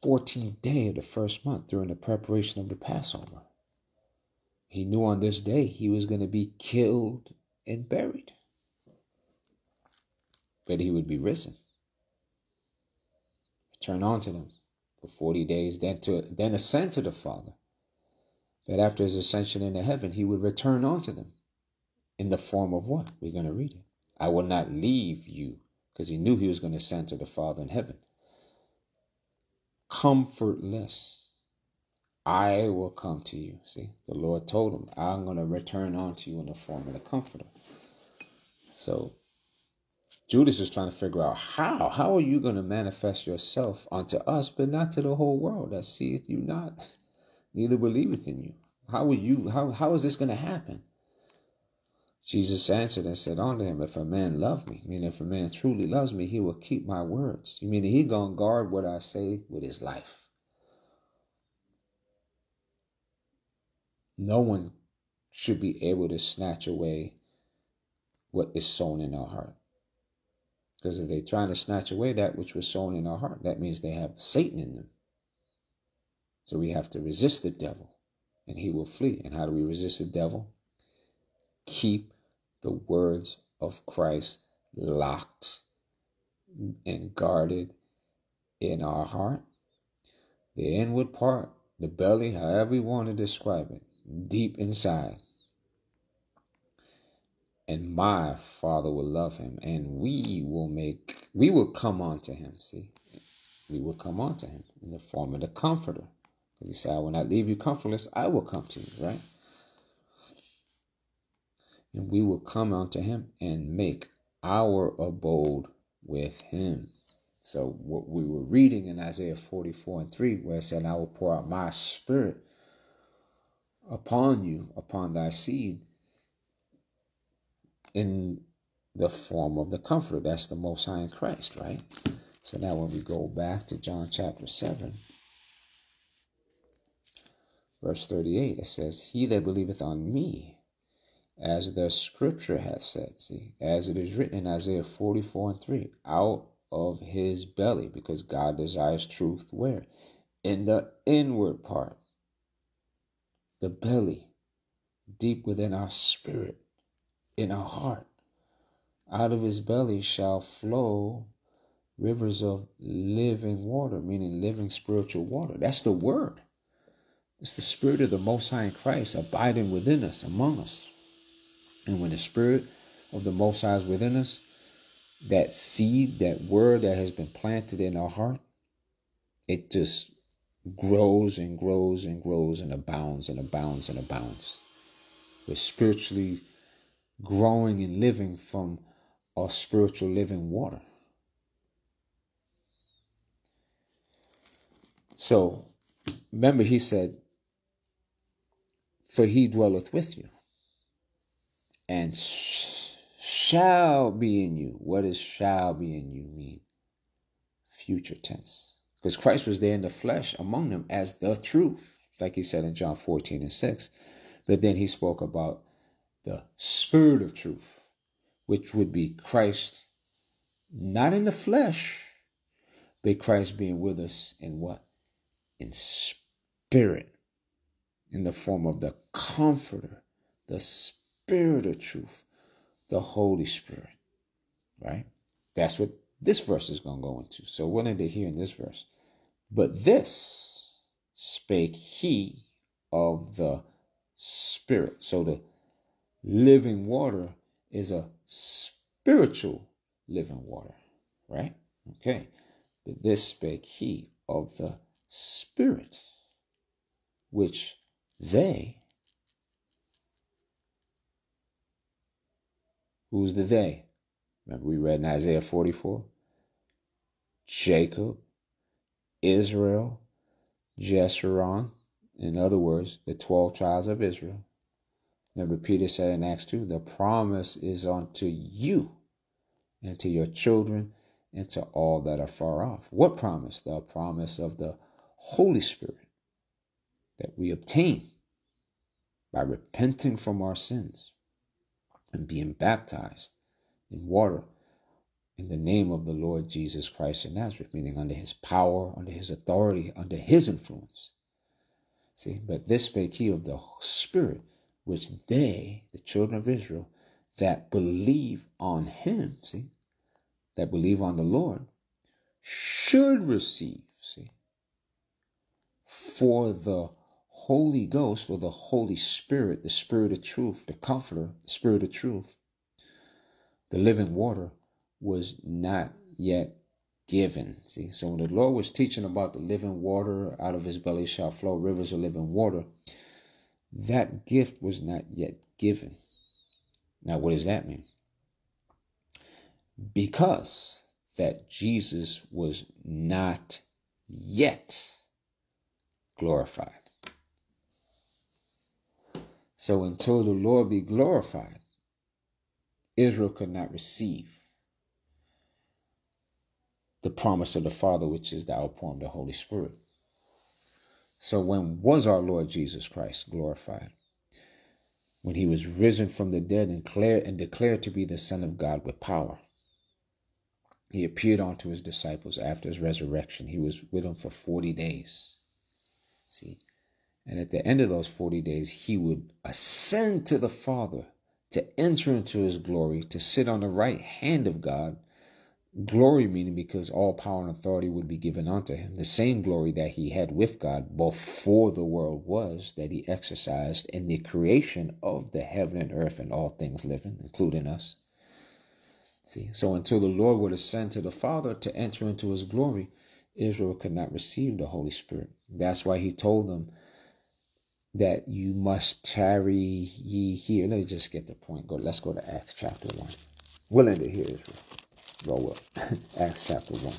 14th day of the first month during the preparation of the Passover. He knew on this day he was going to be killed and buried, but he would be risen. Turn on to them for 40 days, then to then ascend to the Father. That after his ascension into heaven, he would return unto them. In the form of what? We're going to read it. I will not leave you, because he knew he was going to ascend to the Father in heaven. Comfortless. I will come to you. See, the Lord told him, I'm going to return unto you in the form of the Comforter. So Judas is trying to figure out how. How are you going to manifest yourself unto us, but not to the whole world that seeth you not, neither believeth in you? How are you? How how is this going to happen? Jesus answered and said unto him, If a man love me, meaning if a man truly loves me, he will keep my words. You mean he gonna guard what I say with his life. No one should be able to snatch away what is sown in our heart. Because if they're trying to snatch away that which was sown in our heart, that means they have Satan in them. So we have to resist the devil and he will flee. And how do we resist the devil? Keep the words of Christ locked and guarded in our heart. The inward part, the belly, however you want to describe it, deep inside and my father will love him and we will make we will come unto him see? We will come unto him in the form of the comforter. Because he said i will not leave you comfortless i will come to you right? And we will come unto him and make our abode with him. So what we were reading in isaiah 44 and 3 where it said i will pour out my spirit upon you upon thy seed in the form of the comforter. That's the Most High in Christ, right? So now when we go back to John chapter 7, verse 38, it says, He that believeth on me, as the scripture has said, see, as it is written in Isaiah 44 and 3, out of his belly, because God desires truth where? In the inward part, the belly, deep within our spirit, in our heart. Out of his belly shall flow rivers of living water, meaning living spiritual water. That's the word. It's the spirit of the Most High in Christ abiding within us, among us. And when the spirit of the Most High is within us, that seed, that word that has been planted in our heart, it just grows and grows and grows and abounds and abounds and abounds. We're spiritually growing and living from our spiritual living water. So remember, he said, For he dwelleth with you and sh- shall be in you. What does shall be in you mean? Future tense. Because Christ was there in the flesh among them as the truth, like he said in John 14 and 6. But then he spoke about the spirit of truth, which would be Christ not in the flesh, but Christ being with us in what? In spirit, in the form of the comforter, the spirit of truth, the Holy Spirit. Right? That's what this verse is going to go into. So what did they hear in this verse? But this spake he of the Spirit. So the living water is a spiritual living water, right? Okay. But this spake he of the Spirit, which they, who's the they? Remember, we read in Isaiah 44 Jacob, Israel, Jeshurun, in other words, the 12 tribes of Israel. Remember, Peter said in Acts 2 the promise is unto you and to your children and to all that are far off. What promise? The promise of the Holy Spirit that we obtain by repenting from our sins and being baptized in water in the name of the Lord Jesus Christ of Nazareth, meaning under his power, under his authority, under his influence. See, but this spake he of the Spirit, which they, the children of Israel, that believe on him, see, that believe on the Lord, should receive, see, for the Holy Ghost or the Holy Spirit, the Spirit of truth, the Comforter, the Spirit of truth, the living water was not yet given. See, so when the Lord was teaching about the living water, out of his belly shall flow rivers of living water, that gift was not yet given. Now, what does that mean? Because that Jesus was not yet glorified. So until the Lord be glorified, Israel could not receive the promise of the Father, which is the outpouring of the Holy Spirit. So, when was our Lord Jesus Christ glorified? When he was risen from the dead and declared, and declared to be the Son of God with power. He appeared unto his disciples after his resurrection. He was with them for 40 days. See? And at the end of those 40 days, he would ascend to the Father to enter into his glory, to sit on the right hand of God Glory meaning because all power and authority would be given unto him. The same glory that he had with God before the world was, that he exercised in the creation of the heaven and earth and all things living, including us. See, so until the Lord would ascend to the Father to enter into his glory, Israel could not receive the Holy Spirit. That's why he told them that you must tarry ye here. Let's just get the point. Go. Let's go to Acts chapter one. We'll end it here, Israel. Roll up. Acts chapter 1.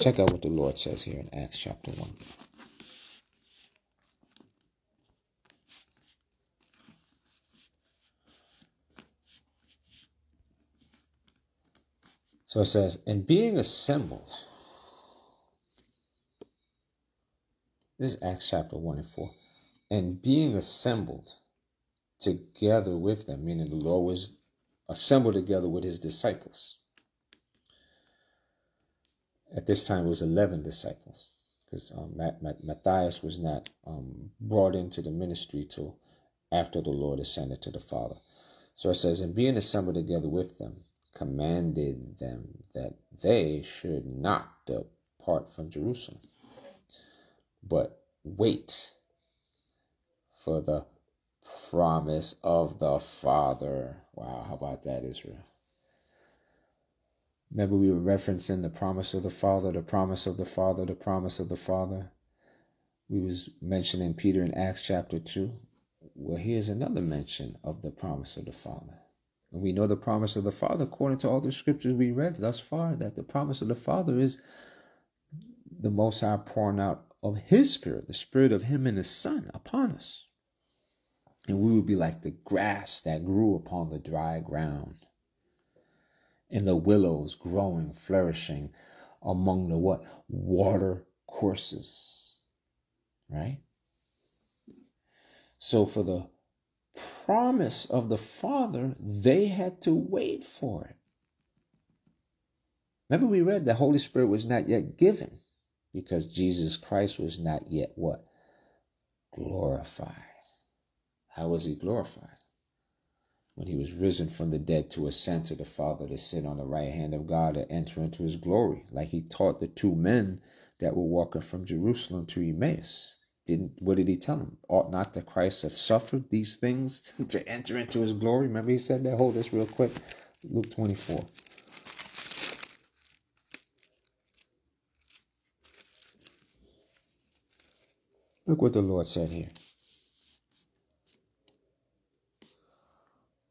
Check out what the Lord says here in Acts chapter 1. So it says, and being assembled. This is Acts chapter 1 and 4. And being assembled together with them, meaning the Lord was assembled together with his disciples. At this time, it was 11 disciples because um, Matthias was not um, brought into the ministry till after the Lord ascended to the Father. So it says, and being assembled together with them, commanded them that they should not depart from Jerusalem, but wait for the promise of the Father. Wow, how about that, Israel? Remember, we were referencing the promise of the Father, the promise of the Father, the promise of the Father. We was mentioning Peter in Acts chapter 2. Well, here's another mention of the promise of the Father. And we know the promise of the Father, according to all the scriptures we read thus far, that the promise of the Father is the Most High pouring out of His Spirit, the Spirit of Him and His Son upon us. And we would be like the grass that grew upon the dry ground, and the willows growing, flourishing among the what? Water courses. Right? So for the promise of the Father, they had to wait for it. Remember, we read the Holy Spirit was not yet given because Jesus Christ was not yet what? Glorified. How was he glorified? When he was risen from the dead to ascend to the Father to sit on the right hand of God to enter into his glory, like he taught the two men that were walking from Jerusalem to Emmaus. Didn't what did he tell them? Ought not the Christ have suffered these things to enter into his glory? Remember he said that. Hold this real quick. Luke 24. Look what the Lord said here.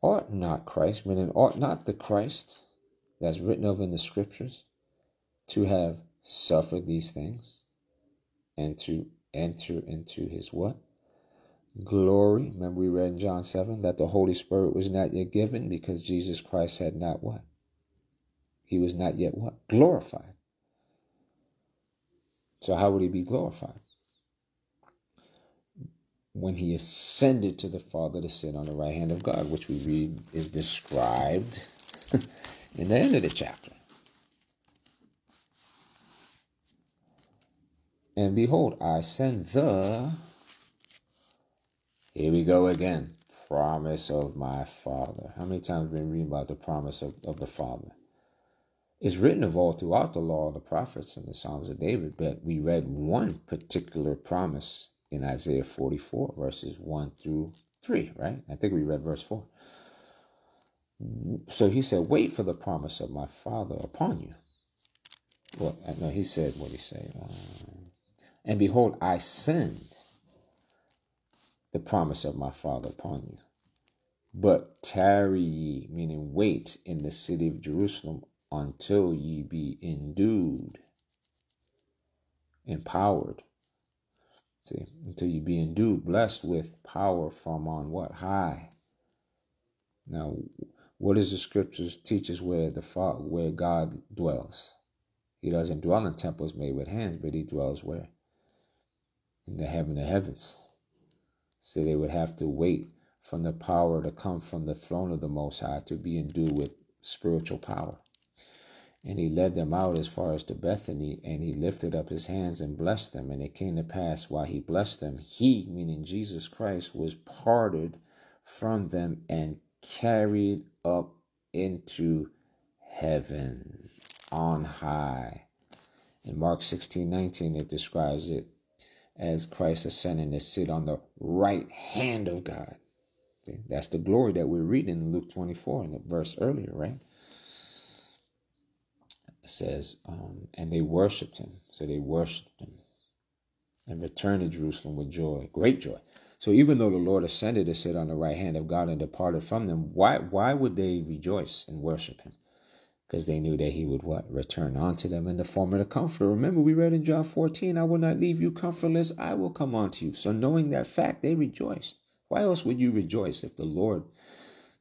Ought not Christ, meaning ought not the Christ that's written of in the scriptures to have suffered these things and to enter into his what? Glory. Remember we read in John 7 that the Holy Spirit was not yet given because Jesus Christ had not what? He was not yet what? Glorified. So how would he be glorified? When he ascended to the Father to sit on the right hand of God, which we read is described in the end of the chapter. And behold, I send the, here we go again, promise of my Father. How many times have we been reading about the promise of, of the Father? It's written of all throughout the law of the prophets and the Psalms of David, but we read one particular promise in Isaiah 44, verses 1 through 3, right? I think we read verse 4. So he said, Wait for the promise of my Father upon you. Well, no, he said, what he? Uh, and behold, I send the promise of my Father upon you. But tarry ye, meaning wait in the city of Jerusalem until ye be endued, empowered. See, until you be endued, blessed with power from on what? High. Now, what does the scriptures teach us where the where God dwells? He doesn't dwell in temples made with hands, but he dwells where? in the heaven of heavens. So they would have to wait from the power to come from the throne of the Most High to be endued with spiritual power. And he led them out as far as to Bethany, and he lifted up his hands and blessed them. And it came to pass while he blessed them, he, meaning Jesus Christ, was parted from them and carried up into heaven on high. In Mark 16 19, it describes it as Christ ascending to sit on the right hand of God. That's the glory that we're reading in Luke 24 in the verse earlier, right? Says, um, and they worshiped him. So they worshiped him and returned to Jerusalem with joy, great joy. So even though the Lord ascended to sit on the right hand of God and departed from them, why why would they rejoice and worship him? because they knew that he would what return unto them in the form of the comforter remember we read in john 14 i will not leave you comfortless i will come unto you so knowing that fact they rejoiced why else would you rejoice if the lord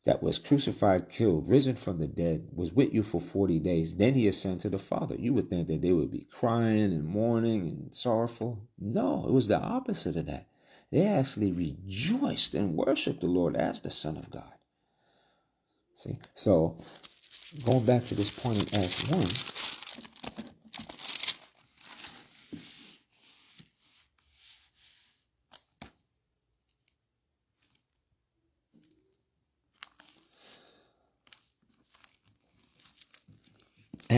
that was crucified, killed, risen from the dead, was with you for 40 days. Then he ascended to the Father. You would think that they would be crying and mourning and sorrowful. No, it was the opposite of that. They actually rejoiced and worshiped the Lord as the Son of God. See? So, going back to this point in Acts 1,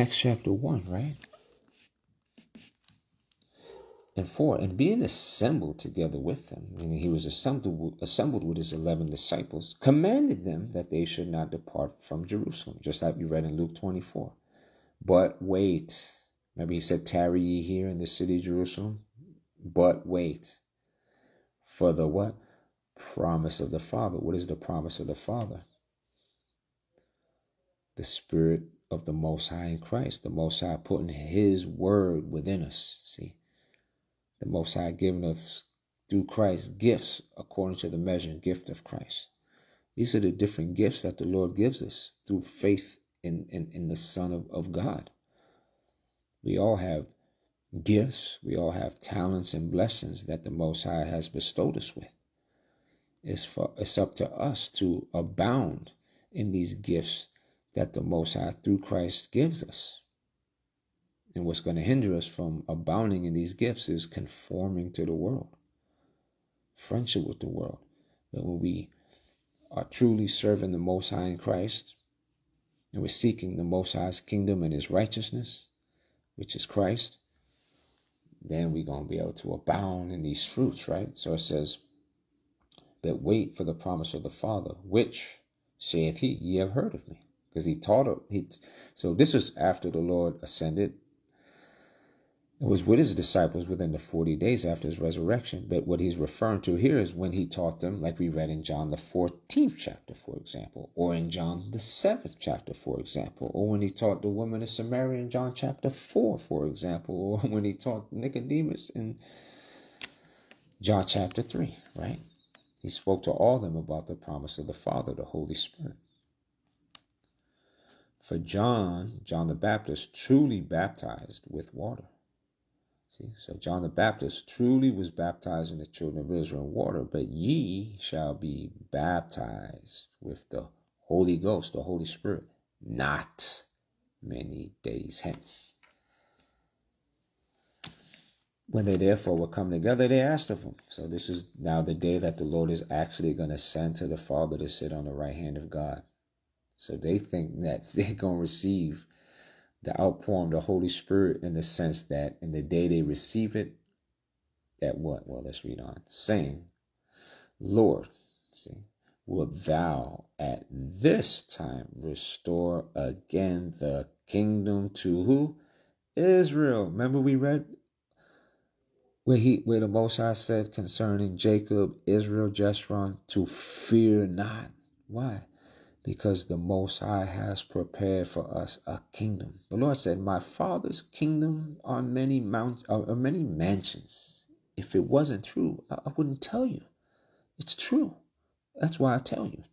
Acts chapter 1, right? And 4, and being assembled together with them, meaning he was assembled, assembled with his 11 disciples, commanded them that they should not depart from Jerusalem, just like we read in Luke 24. But wait. Remember, he said, Tarry ye here in the city of Jerusalem. But wait for the what? Promise of the Father. What is the promise of the Father? The Spirit of the Most High in Christ, the Most High putting His word within us. See, the Most High giving us through Christ gifts according to the measure and gift of Christ. These are the different gifts that the Lord gives us through faith in, in, in the Son of, of God. We all have gifts, we all have talents and blessings that the Most High has bestowed us with. It's, for, it's up to us to abound in these gifts that the Most High through Christ gives us. And what's going to hinder us from abounding in these gifts is conforming to the world, friendship with the world. But when we are truly serving the Most High in Christ, and we're seeking the Most High's kingdom and His righteousness, which is Christ, then we're going to be able to abound in these fruits, right? So it says, But wait for the promise of the Father, which, saith he, ye have heard of me because he taught him. He, so this was after the Lord ascended. It was with his disciples within the 40 days after his resurrection. But what he's referring to here is when he taught them, like we read in John the 14th chapter, for example, or in John the 7th chapter, for example, or when he taught the woman of Samaria in John chapter 4, for example, or when he taught Nicodemus in John chapter 3, right? He spoke to all them about the promise of the Father, the Holy Spirit. For John, John the Baptist, truly baptized with water. See, so John the Baptist truly was baptizing the children of Israel in water, but ye shall be baptized with the Holy Ghost, the Holy Spirit, not many days hence. When they therefore were come together, they asked of him. So this is now the day that the Lord is actually going to send to the Father to sit on the right hand of God. So they think that they're going to receive the outpouring of the Holy Spirit in the sense that in the day they receive it, that what? Well, let's read on. Saying, Lord, see, wilt thou at this time restore again the kingdom to who? Israel. Remember we read where he where the Most High said concerning Jacob, Israel, Jeshurun, to fear not. Why? Because the Most High has prepared for us a kingdom. The Lord said, "My Father's kingdom are many mount are many mansions. If it wasn't true, I, I wouldn't tell you. It's true. That's why I tell you."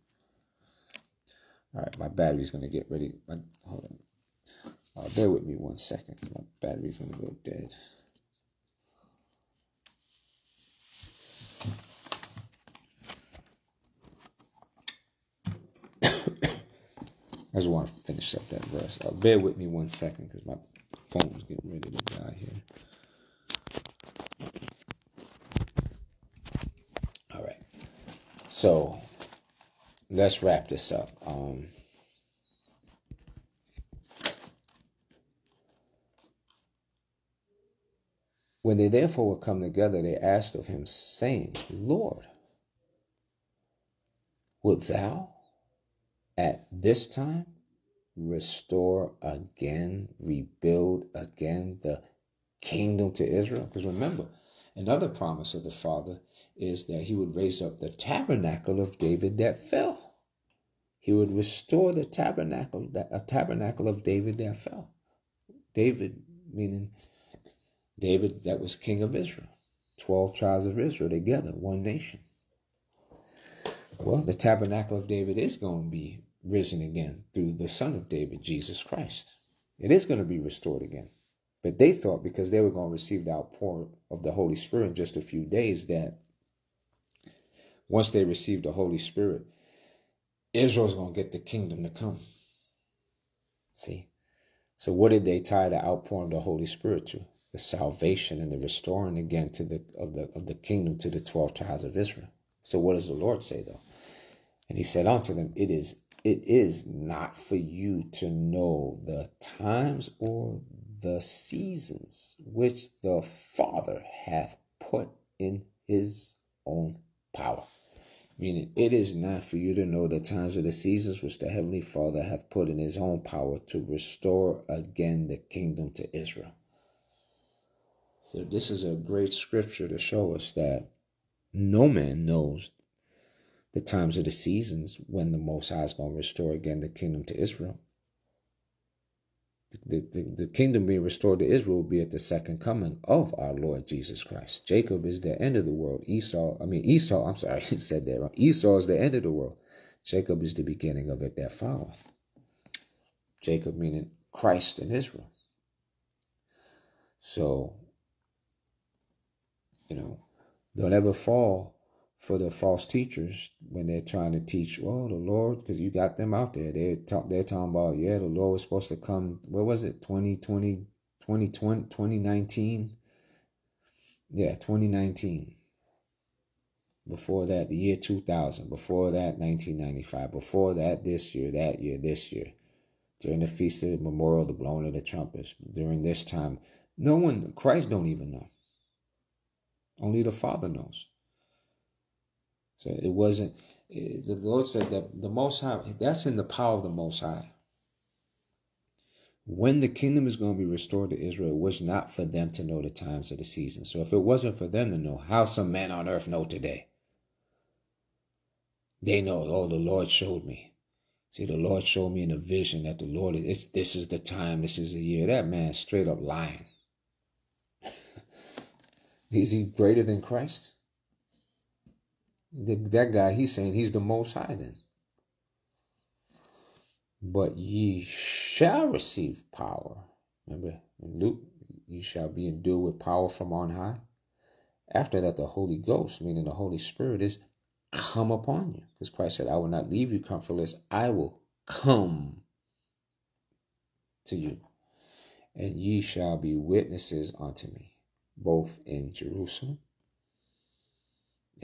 All right, my battery's gonna get ready. My, hold on. Uh, bear with me one second. My battery's gonna go dead. I just want to finish up that verse. Uh, bear with me one second because my phone's getting ready to die here. All right. So let's wrap this up. Um, when they therefore were come together, they asked of him, saying, Lord, wilt thou at this time restore again, rebuild again the kingdom to Israel? Because remember, another promise of the Father is that he would raise up the tabernacle of David that fell. He would restore the tabernacle, a tabernacle of David that fell. David, meaning David that was king of Israel. 12 tribes of Israel together, one nation. Well, the tabernacle of David is going to be risen again through the Son of David, Jesus Christ. It is going to be restored again. But they thought because they were going to receive the outpour of the Holy Spirit in just a few days, that once they received the Holy Spirit, Israel's going to get the kingdom to come. See? So what did they tie the outpouring of the Holy Spirit to? The salvation and the restoring again to the of the of the kingdom to the twelve tribes of Israel. So what does the Lord say though? And he said unto them, It is it is not for you to know the times or the seasons which the Father hath put in his own power. Meaning, it is not for you to know the times or the seasons which the Heavenly Father hath put in his own power to restore again the kingdom to Israel. So, this is a great scripture to show us that no man knows the times of the seasons when the Most High is going to restore again the kingdom to Israel. The, the, the kingdom being restored to Israel will be at the second coming of our Lord Jesus Christ. Jacob is the end of the world. Esau, I mean, Esau, I'm sorry, he said that wrong. Esau is the end of the world. Jacob is the beginning of it that followeth. Jacob meaning Christ and Israel. So, you know, don't ever fall for the false teachers when they're trying to teach, oh, the Lord, because you got them out there. They're, talk, they're talking about, yeah, the Lord was supposed to come, where was it, 2020, 2020, 2019? Yeah, 2019. Before that, the year 2000. Before that, 1995. Before that, this year, that year, this year. During the Feast of the Memorial, the blowing of the trumpets. During this time, no one, Christ don't even know. Only the Father knows. So it wasn't, the Lord said that the Most High, that's in the power of the Most High. When the kingdom is going to be restored to Israel, it was not for them to know the times of the season. So if it wasn't for them to know, how some men on earth know today? They know, oh, the Lord showed me. See, the Lord showed me in a vision that the Lord is this is the time, this is the year. That man straight up lying. is he greater than Christ? The, that guy, he's saying he's the most high then. But ye shall receive power. Remember in Luke, ye shall be endued with power from on high. After that, the Holy Ghost, meaning the Holy Spirit, is come upon you. Because Christ said, I will not leave you comfortless, I will come to you. And ye shall be witnesses unto me, both in Jerusalem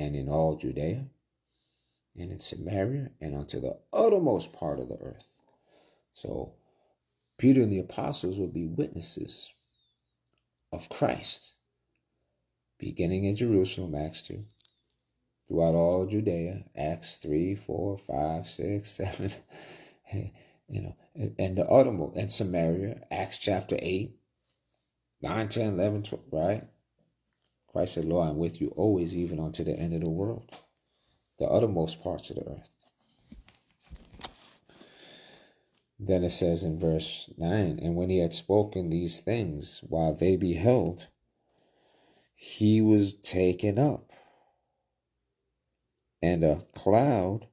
and in all Judea, and in Samaria, and unto the uttermost part of the earth. So, Peter and the apostles will be witnesses of Christ, beginning in Jerusalem, Acts 2, throughout all Judea, Acts 3, 4, 5, 6, 7, you know, and the uttermost, and Samaria, Acts chapter 8, 9, 10, 11, 12, right? Christ said, Lord, I'm with you always, even unto the end of the world, the uttermost parts of the earth. Then it says in verse 9, And when he had spoken these things, while they beheld, he was taken up, and a cloud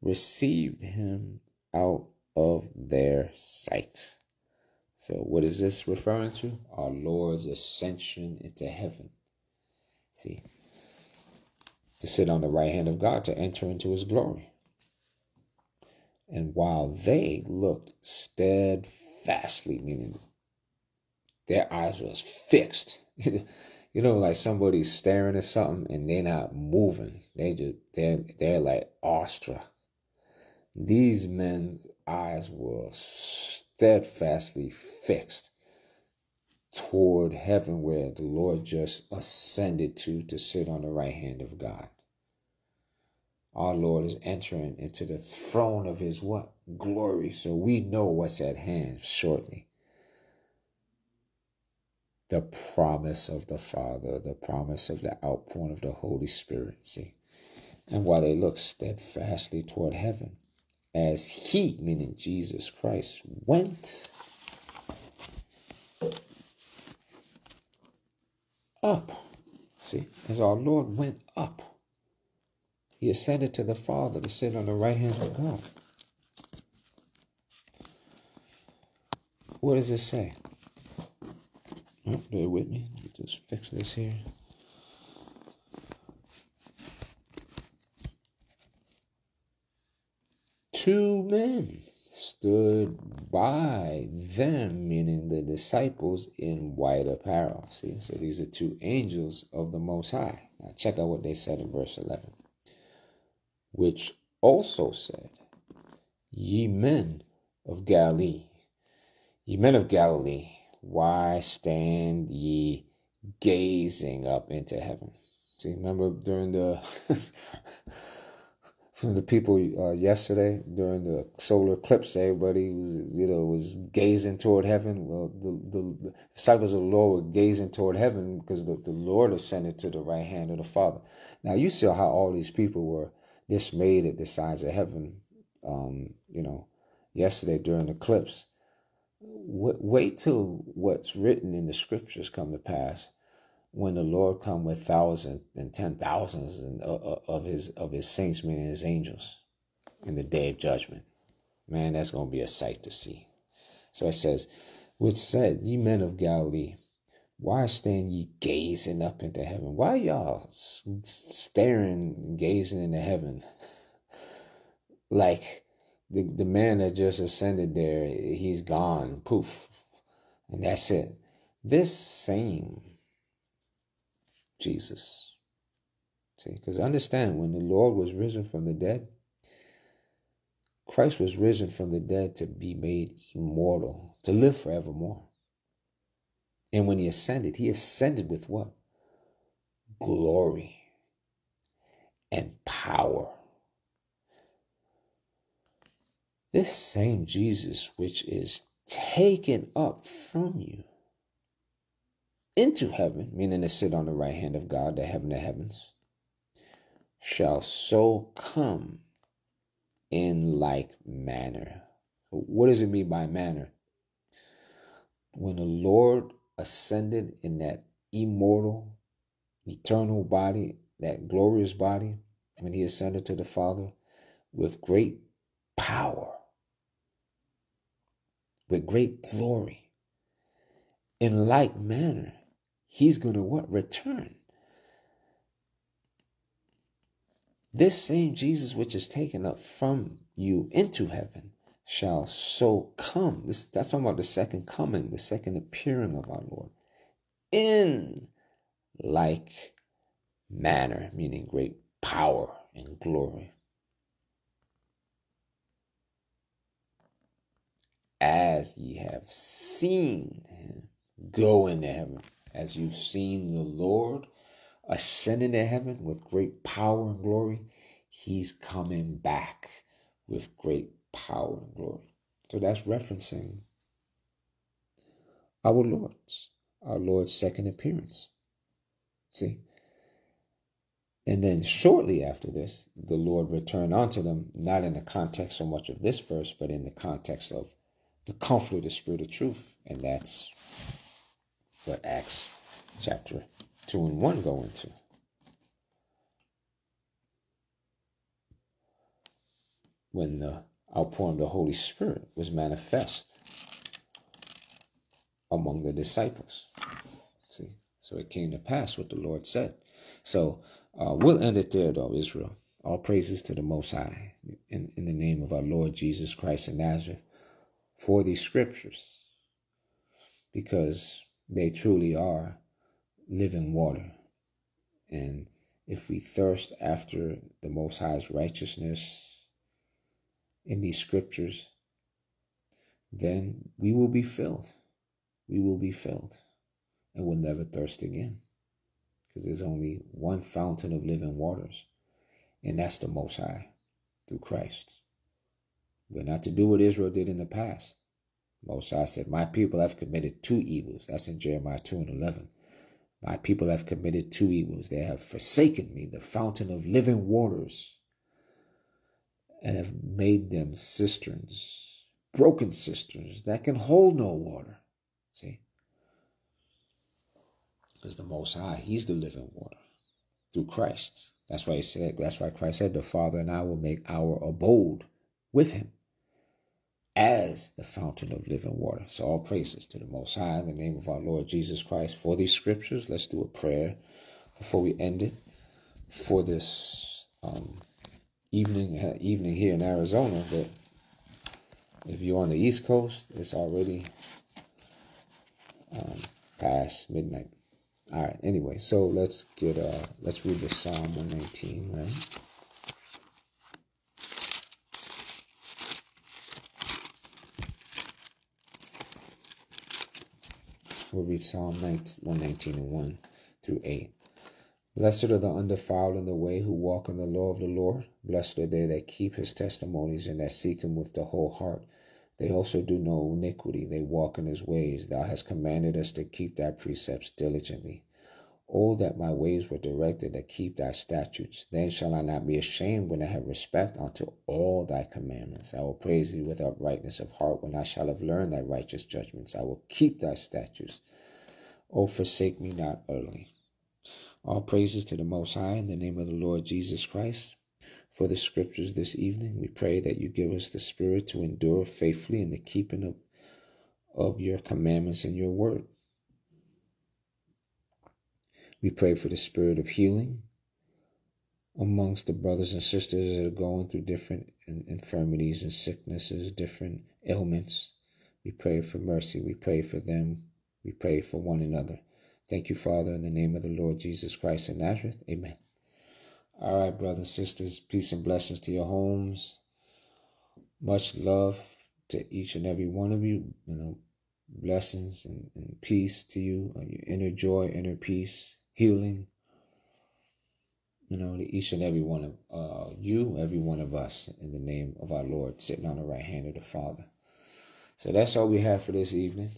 received him out of their sight. So, what is this referring to? Our Lord's ascension into heaven. See, to sit on the right hand of God, to enter into his glory. And while they looked steadfastly, meaning their eyes was fixed, you know, like somebody's staring at something and they're not moving. They just they're they're like awestruck. These men's eyes were steadfastly fixed toward heaven where the Lord just ascended to to sit on the right hand of God. Our Lord is entering into the throne of his what? Glory. So we know what's at hand shortly. The promise of the Father, the promise of the outpouring of the Holy Spirit. See? And while they look steadfastly toward heaven, as he, meaning Jesus Christ, went up. See, as our Lord went up. He ascended to the Father to sit on the right hand of God. What does it say? Oh, bear with me. Let me just fix this here. Two men stood by them, meaning the disciples in white apparel. See, so these are two angels of the Most High. Now, check out what they said in verse 11. Which also said, Ye men of Galilee, ye men of Galilee, why stand ye gazing up into heaven? See, remember during the the people uh, yesterday during the solar eclipse, everybody was you know was gazing toward heaven. Well, the, the, disciples of the Lord were gazing toward heaven because the, the Lord ascended to the right hand of the Father. Now you see how all these people were dismayed at the size of heaven. Um, you know, yesterday during the eclipse. wait till what's written in the scriptures come to pass when the Lord come with thousands and ten thousands uh, uh, of his of his saints, meaning his angels, in the day of judgment. Man, that's to be a sight to see. So it says, which said, Ye men of Galilee, why stand ye gazing up into heaven? Why y'all staring and gazing into heaven? like the, the man that just ascended there, he's gone, poof. And that's it. This same Jesus. See, because understand when the Lord was risen from the dead, Christ was risen from the dead to be made immortal, to live forevermore. And when he ascended, he ascended with what? Glory and power. This same Jesus, which is taken up from you into heaven, meaning to sit on the right hand of God, the heaven of heavens, shall so come in like manner. What does it mean by manner? When the Lord ascended in that immortal, eternal body, that glorious body, when he ascended to the Father with great power, with great glory, in like manner, he's going to what? Return. This same Jesus which is taken up from you into heaven shall so come. This that's talking about the second coming, the second appearing of our Lord. In like manner, meaning great power and glory. As ye have seen him go into heaven as you've seen the Lord ascend into heaven with great power and glory, he's coming back with great power and glory. So that's referencing our Lord's, our Lord's second appearance. See? And then shortly after this, the Lord returned unto them, not in the context so much of this verse, but in the context of the comfort of the Spirit of truth. And that's what Acts chapter 2 and 1 go into. When the outpouring of the Holy Spirit was manifest among the disciples. See, so it came to pass what the Lord said. So uh, we'll end it there, though, Israel. All praises to the Most High in, in the name of our Lord Jesus Christ of Nazareth for these scriptures because they truly are living water. And if we thirst after the Most High's righteousness in these scriptures, then we will be filled. We will be filled and will never thirst again. Because there's only one fountain of living waters, and that's the Most High through Christ. We're not to do what Israel did in the past. Moses said, My people have committed two evils. That's in Jeremiah 2 and 11. My people have committed two evils. They have forsaken me, the fountain of living waters, and have made them cisterns, broken cisterns that can hold no water. See? Because the Most High, He's the living water. through Christ. That's why he said, that's why Christ said, the Father and I will make our abode with him as the fountain of living water. So all praises to the Most High in the name of our Lord Jesus Christ for these scriptures. Let's do a prayer before we end it for this um, evening uh, evening here in Arizona. But if you're on the East Coast, it's already um, past midnight. All right. Anyway, so let's get uh let's read the Psalm 119, right? We'll read Psalm 119 and 1 through 8. Blessed are the undefiled in the way who walk in the law of the Lord. Blessed are they that keep his testimonies and that seek him with the whole heart. They also do no iniquity. They walk in his ways. Thou hast commanded us to keep thy precepts diligently. Oh, that my ways were directed to keep thy statutes. Then shall I not be ashamed when I have respect unto all thy commandments. I will praise thee with uprightness of heart when I shall have learned thy righteous judgments. I will keep thy statutes. Oh, forsake me not early. All praises to the Most High in the name of the Lord Jesus Christ. For the scriptures this evening, we pray that you give us the spirit to endure faithfully in the keeping of, of your commandments and your word. We pray for the spirit of healing amongst the brothers and sisters that are going through different infirmities and sicknesses, different ailments. We pray for mercy. We pray for them we pray for one another. Thank you, Father, in the name of the Lord Jesus Christ of Nazareth. Amen. All right, brothers and sisters, peace and blessings to your homes. Much love to each and every one of you. You know, blessings and, and peace to you, uh, your inner joy, inner peace, healing. You know, to each and every one of uh, you, every one of us, in the name of our Lord, sitting on the right hand of the Father. So that's all we have for this evening.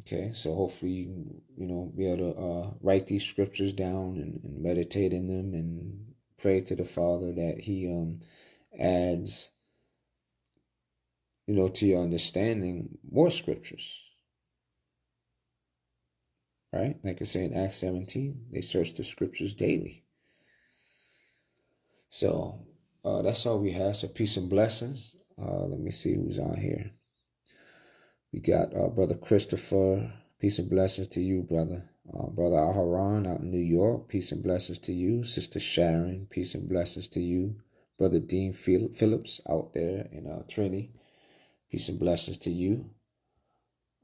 Okay, so hopefully you you know be able to uh, write these scriptures down and, and, meditate in them and pray to the Father that He um adds you know to your understanding more scriptures. Right, like I say in Acts seventeen, they search the scriptures daily. So uh, that's all we have. So peace and blessings. Uh, let me see who's on here. We got uh, Brother Christopher. Peace and blessings to you, brother. Uh, brother Aharon out in New York. Peace and blessings to you. Sister Sharon. Peace and blessings to you. Brother Dean Phillips out there in uh, Trinity. Peace and blessings to you.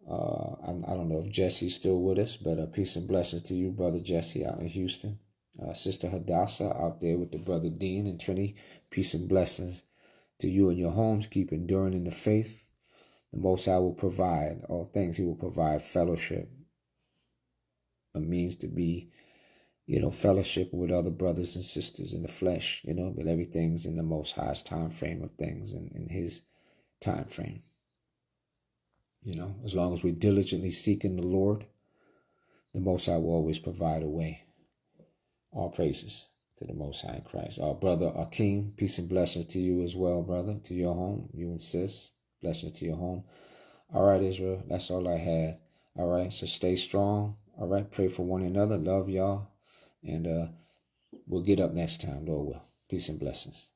Uh, I, I, don't know if Jesse's still with us, but uh, peace and blessings to you, Brother Jesse out in Houston. Uh, Sister Hadassah out there with the Brother Dean and Trinity. Peace and blessings to you and your homes. Keep enduring in the faith. The Most High will provide all things. He will provide fellowship, a means to be, you know, fellowship with other brothers and sisters in the flesh, you know, but everything's in the Most High's time frame of things and in His time frame. You know, as long as we diligently seek in the Lord, the Most High will always provide a way. All praises to the Most High in Christ. Our brother Akeem, peace and blessings to you as well, brother, to your home, you insist, sis. Blessings to your home. All right, Israel. That's all I had. All right. So stay strong. All right. Pray for one another. Love y'all. And uh, we'll get up next time, Lord will. Peace and blessings.